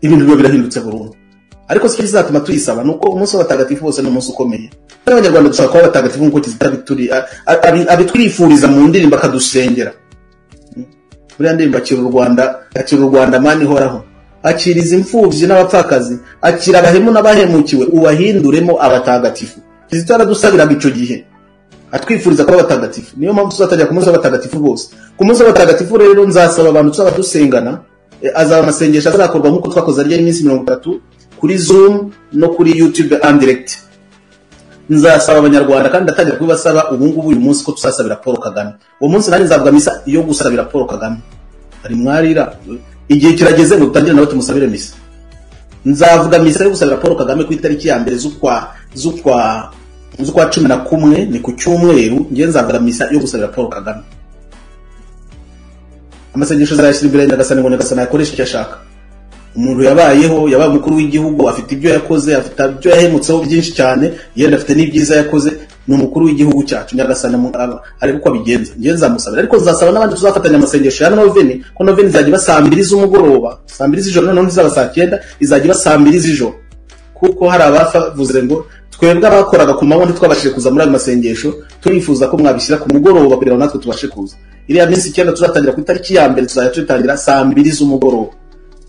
Ibintu biba birahindutse burundu. Ariko si cyo kizatuma tuyisaba ni uko umunsi w'abatagatifu bose ni umunsi ukomeye. Kandi abanyarwanda dushobora kuba abatagatifu nk'uko kizita abitwifuriza mu ndirimbo akadusengera. Buriya ndirimbo akira u rwanda akira u rwanda mani ihoraho akiriza imfubyi n'abapfakazi akira abahemu n'abahemukiwe ubahinduremo abatagatifu. Kizito yaradusabiraga icyo gihe. Atwifuriza kuba abatagatifu niyo mpamvu tuzatangira ku munsi w'abatagatifu bose. Ku munsi w'abatagatifu rero nzasaba abantu tuzaba dusengana eh, azaba amasengesho azakorwa nk'uko twakoze arya iminsi mirongo itatu kuri zoom no kuri youtube and direct. Nzasaba abanyarwanda kandi ndatangira kubibasaba ubu ngubu uyu munsi ko tuzasabira paul kagame. Uwo munsi nanjye nzavuga misa yo gusabira paul kagame. Ari mwarira igihe kirageze ngo dutangire nawe tumusabire misa. Nzavuga misa yo gusabira paul kagame ku itariki ya mbere z'ukwa z'ukwa cumi na kumwe ni ku cyumweru ngewe nzavuga misa yo gusabira paul kagame. Amasengesho azayashyira imbere ya nyagasani ngo nyagasani ayakoreshe icyo ashaka. Umuntu yabayeho yabaye umukuru w'igihugu afite ibyo yakoze afite ibyo yahemutseho byinshi cyane yenda afite n'ibyiza yakoze ni umukuru w'igihugu cyacu nyagasani arebe uko abigenza ngewe nzamusabira ariko nzasaba n'abandi tuzafatanya amasengesho ya noveni ko noveni izajya iba saa mbiri z'umugoroba saa mbiri z'ijoro noneho ntizaba saa cyenda izajya iba saa mbiri z'ijoro kuko hari abavuze ngo twebwe abakoraga ku manywa ntitwabashije kuza muri ayo masengesho turifuza ko mwabishyira ku mugoroba kugira ngo natwe tubashe kuza. Iriya minsi icyenda tuzatangira ku itariki ya mbere tuzajya tuyitangira saa mbiri z'umugoroba.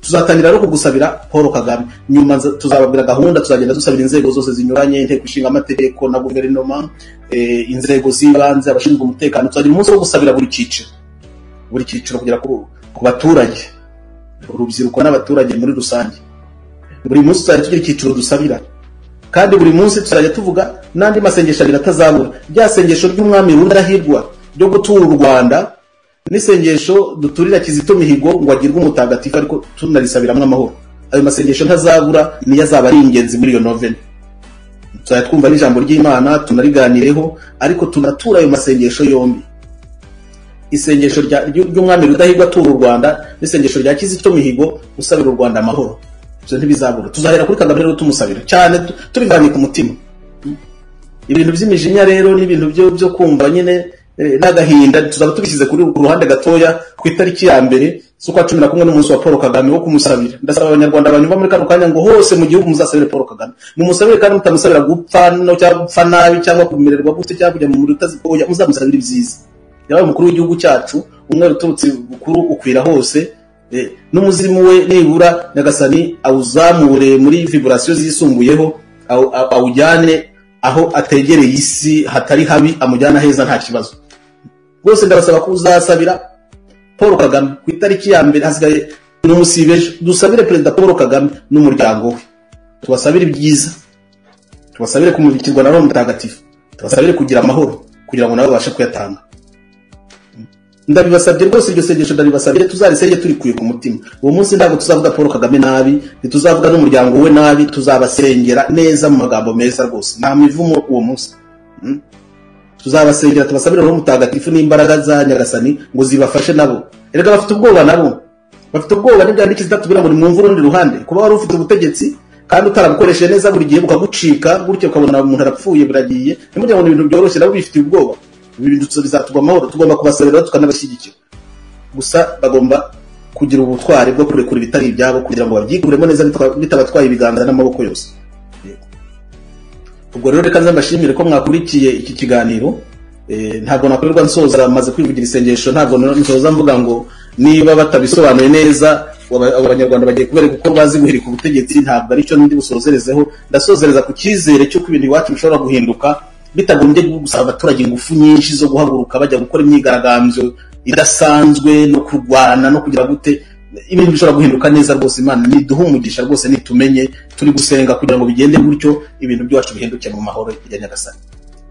Tuzatangira rero kugusabira paul kagame. Nyuma tuzababwira gahunda tuzagenda dusabira inzego zose zinyuranye inteko ishinga amategeko na guverinoma eh, inzego z'ibanze abashinzwe umutekano. Tuzagira umunsi wo gusabira buri cyiciro. Buri cyiciro kugera ku, ku baturage. Urubyiruko n'abaturage muri rusange. Buri munsi tuzajya tugira icyiciro dusabira. Kandi buri munsi tuzajya tuvuga n'andi masengesho abiri atazabura rya sengesho ry'umwami rudahirwa ryo gutura u rwanda n'isengesho duturira kizito mihigo ngo agirwe umutagatifu ariko tunarisabiramo amahoro. Ayo masengesho ntazabura niyo azaba ari ingenzi muri iyo noveni tuzajya twumva n'ijambo ry'imana tunariganireho ariko tunatura ayo masengesho yombi. Isengesho ry'umwami rudahigwa atura u rwanda n'isengesho rya kizito mihigo usabira u rwanda amahoro. Ibyo ntibizabura tuzahera kuri kagame rero tumusabira. Cyane tu- tubivanye ku mutima. Ibintu by'imijinya rero n'ibintu byo kumva nyine eh, n'agahinda tuzaba tubishyize kuri ku ruhande gatoya ku itariki ya mbere z'ukwa cumi na kumwe n'umunsi wa paul kagame wo kumusabira. Ndasaba abanyarwanda banyumva muri kano kanya ngo hose mu gihugu muzasabire paul kagame. Mumusabire kandi mutamusabira gupfa cyangwa gupfa nabi cyangwa kumererwa gute cyangwa kujya mu muriro utazi muzamusabire ibyiza. Yabaye umukuru w'igihugu cyacu umwe uturutse bukuru ukwira hose n'umuzimu we nibura nyagasani awuzamure muri viburasiyo zisumbuyeho awu- awu- awujyane aho ategereye isi hatari habi amujyana heza nta kibazo. Rwose ndabasaba ko uzasabira paul kagame ku itariki ya mbere hasigaye n'umusibe ejo dusabire perezida paul kagame n'umuryango we. Tubasabire ibyiza tubasabire kumurikirwa na roho mutagatifu tubasabire kugira amahoro kugira ngo nabo babashe kuyatanga. Ndabibasabye rwose iryo sengesho ndabibasabye. Tuzarisenge turikuye ku mutima. Uwo munsi ntabwo tuzavuga paul kagame nabi ntituzavuga n'umuryango we nabi tuzabasengera neza mu magambo meza rwose. Nta mivumo uwo munsi. Mm. tuzabasengera tubasabire roho mutagatifu n'imbaraga za nyagasani ngo zibafashe nabo. Erega bafite ubwoba nabo. Bafite ubwoba n'ibyandiki zitatubwira ngo nimwumve urundi ruhande. Kuba wari ufite ubutegetsi kandi utarabukoresheje neza buri gihe bukagucika gutyo ukabona umuntu arapfuye biragiye. Ntimujya ngo ni ibintu byoroshye nabo bifitiye ubwoba. Ibi bintu bizatugwa amahoro tugomba kubasabira tukanabashyigikira. Gusa bagomba kugira ubutwari bwo kurekura ibitari ibyabo kugira ngo babyikuremo neza bitabatwaye ibiganza n'amaboko yose. Ubwo rero reka nze mbashimire ko mwakurikiye iki kiganiro. Eh, ntabwo nakorerwa nsoza maze kwivugira isengesho ntabwo nsoza mvuga ngo niba batabisobanuye neza aba- abanyarwanda bagiye kubereka uko bazi guhirika ubutegetsi ntabwo ari cyo ndi busozerezeho. Ndasozereza ku cyizere cy'uko ibintu iwacu bishobora guhinduka bitagombye gusaba abaturage ingufu nyinshi zo guhaguruka bajya gukora imyigaragambyo idasanzwe no kurwana no kugira gute. Ibintu bishobora guhinduka neza rwose imana. Niduhe umugisha rwose nitumenye turi gusenga kugira ngo bigende gutyo ibintu byacu bihinduke mu mahoro ya nyagasani.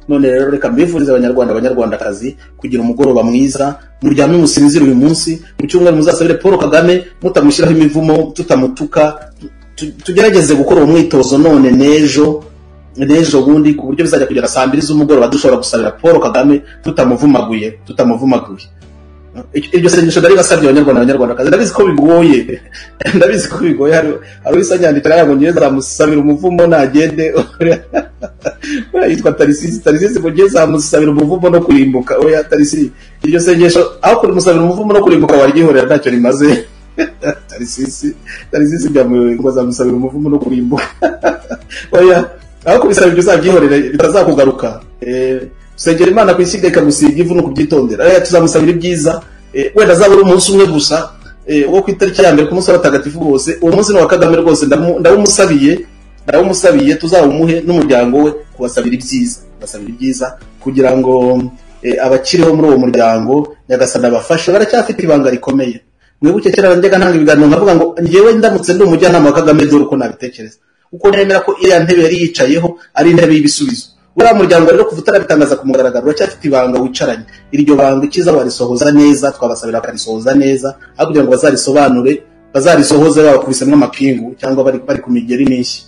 None rero reka mbifurize abanyarwanda abanyarwandakazi kugira umugoroba mwiza muryame musinzire uyu munsi mu cyumweru muzasabire paul kagame mutamushyiraho imivumo tutamutuka tu- tugerageze gukora uwo mwitozo none n'ejo. N'ejo bundi ku buryo bizajya kugera saa mbiri z'umugoroba dushobora gusabira paul kagame tutamuvumaguye tutamuvumaguye. Iryo sengesho ndari basabye abanyarwanda abanyarwandakazi ndabizi ko bigoye. Ndabizi ko bigoye. Hari uwisa nyandikira ngo ngiye nzamusabira umuvumo nagende. Oya yitwa tarisisi. Tarisisi ngo ngiye nzamusabira umuvumo no kurimbuka. Oya tarisisi iryo sengesho aho kurimusabira umuvumo no kurimbuka waryihorera ntacyo rimaze. Tarisisi tarisisi ngo azamusabira umuvumo no kurimbuka. Oya aho kubisaba ibyo uzabyihorera bitazakugaruka. Eh, sengera imana ku isi ikagusiga ivu no kubyitondera. Eh, tuzamusabira ibyiza. Eh, wenda azaba ari umunsi umwe gusa wo ku itariki ya mbere ku munsi w'abatagatifu bose uwo munsi ni uwa kagame rwose. Ndawumusabiye ndawumusabiye tuzawumuhe n'umuryango we kubasabira ibyiza. Kubasabira ibyiza kugira ngo abakiriho muri uwo muryango nyagasani abafashe baracyafite ibanga rikomeye. Mwibuke kera njyaga ntanga ibiganiro nkavuga ngo njyewe ndamutse ndi umujyanama wa kagame dore uko nabitekereza. Uko nemera ko iriya ntebe yari yicayeho ari intebe y'ibisubizo. Uriya muryango rero kuva utarabitangaza ku mugaragaro uracyafite ibanga wicaranye. Iryo banga ikiza warisohoza neza twabasabira bakarisohoza neza aho kugira ngo bazarisobanure bazarisohoze babakubisemo amapingu cyangwa bari, ku migeri n'ishyi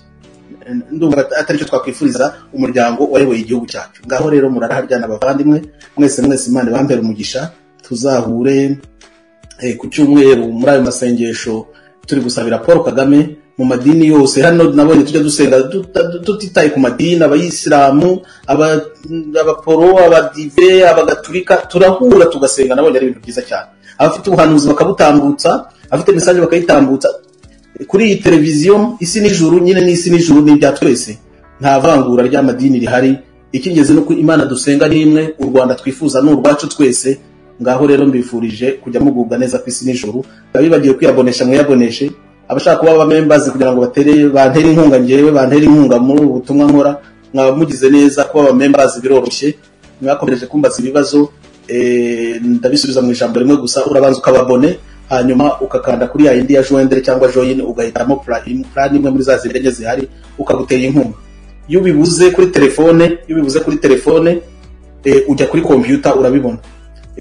ndumva atari cyo twakwifuriza umuryango wayoboye igihugu cyacu. Ngaho rero muraraharyana abavandimwe mwese mwese imana ibambere umugisha tuzahure eh, ku cyumweru muri ayo masengesho turi gusabira paul kagame mu madini yose. Hano nabonye tujya dusenga tutitaye ku madini abayisilamu aba- abaporo abadive abagatulika turahura tugasenga nabonye ari ibintu byiza cyane. Abafite ubuhanuzi bakabutambutsa abafite mesaje bakayitambutsa. Kuri iyi televiziyo isi n'ijuru nyine n'isi n'ijuru ni ibya twese. Nta vangura ry'amadini rihari. Icy'ingenzi ni uko imana dusenga ni imwe u rwanda twifuza ni urwacu twese. Ngaho rero mbifurije kujya mugubwa neza ku isi n'ijuru abibagiwe kwiyabonesha mwiyaboneshe. Abashaka kuba abamembazi kugira ngo batere bantere inkunga ngewe bantere inkunga muri ubu butumwa nkora mwaba mugize neza kuba abamembazi biroroshye. Mwakomereje kumbaza ibibazo eh, ndabisubiza mu ijambo rimwe gusa urabanza ukababone hanyuma ukakanda kuri ya yindi ya joindre cyangwa join ugahitamo plan imwe muri za zindi enye zihari ukagutera inkunga. Iyo ubibuze kuri telefone iyo ubibuze kuri telefone eh, ujya kuri computer urabibona.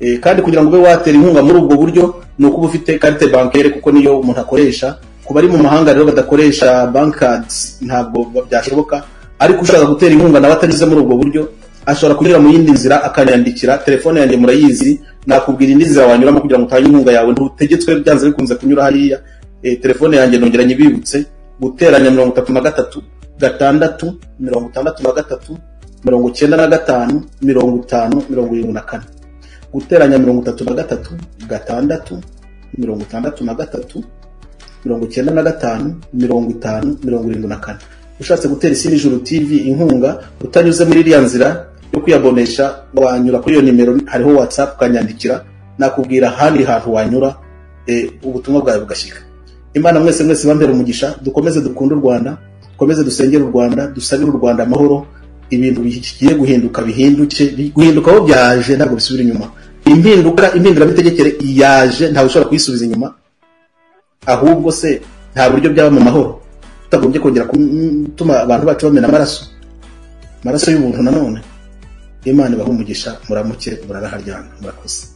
Eh, kandi kugira ngo ube watera inkunga muri ubwo buryo ni uko uba ufite carte bancaire kuko niyo umuntu akoresha ku bari mu mahanga rero badakoresha bank cards ntabwo byashoboka. Ariko ushaka gutera inkunga nawe atanyuze muri ubwo buryo ashobora kunyura mu yindi nzira akanyandikira telefone yanjye murayizi nakubwira indi nzira wanyuramo kugira ngo utange inkunga yawe. Ntutegetswe byanze bikunze kunyura hariya. Eh, telefone yanjye nongera nyibibutse guteranya mirongo itatu na gatatu gatandatu mirongo itandatu na gatatu mirongo icyenda na gatanu mirongo itanu mirongo irindwi na kane. Guteranya mirongo itatu na gatatu gatandatu mirongo itandatu na gatatu mirongo icyenda na gatanu mirongo itanu mirongo irindwi na kane. Ushatse gutera isi n'ijuru tv inkunga utanyuze muri iriya nzira yo kwiyabonesha wanyura kuri iyo nimero hariho whatsapp ukanyandikira nakubwira ahandi hantu wanyura eh, ubutumwa bwawe bugashyika imana mwese mwese bambera umugisha dukomeze dukunde u rwanda dukomeze dusengere u rwanda dusabire u rwanda amahoro ibintu bigiye guhinduka bihinduke guhinduka aho byaje ntabwo bisubira inyuma. Impinduka impinduramitegekere yaje ntawe ushobora kuyisubiza inyuma. Ahubwo se nta buryo byaba mu mahoro? Tutagombye kongera gutuma abantu bacu bamena amaraso? Amaraso y'ubuntu nanone imana ibaha umugisha muramuke muraraharyana murakoze.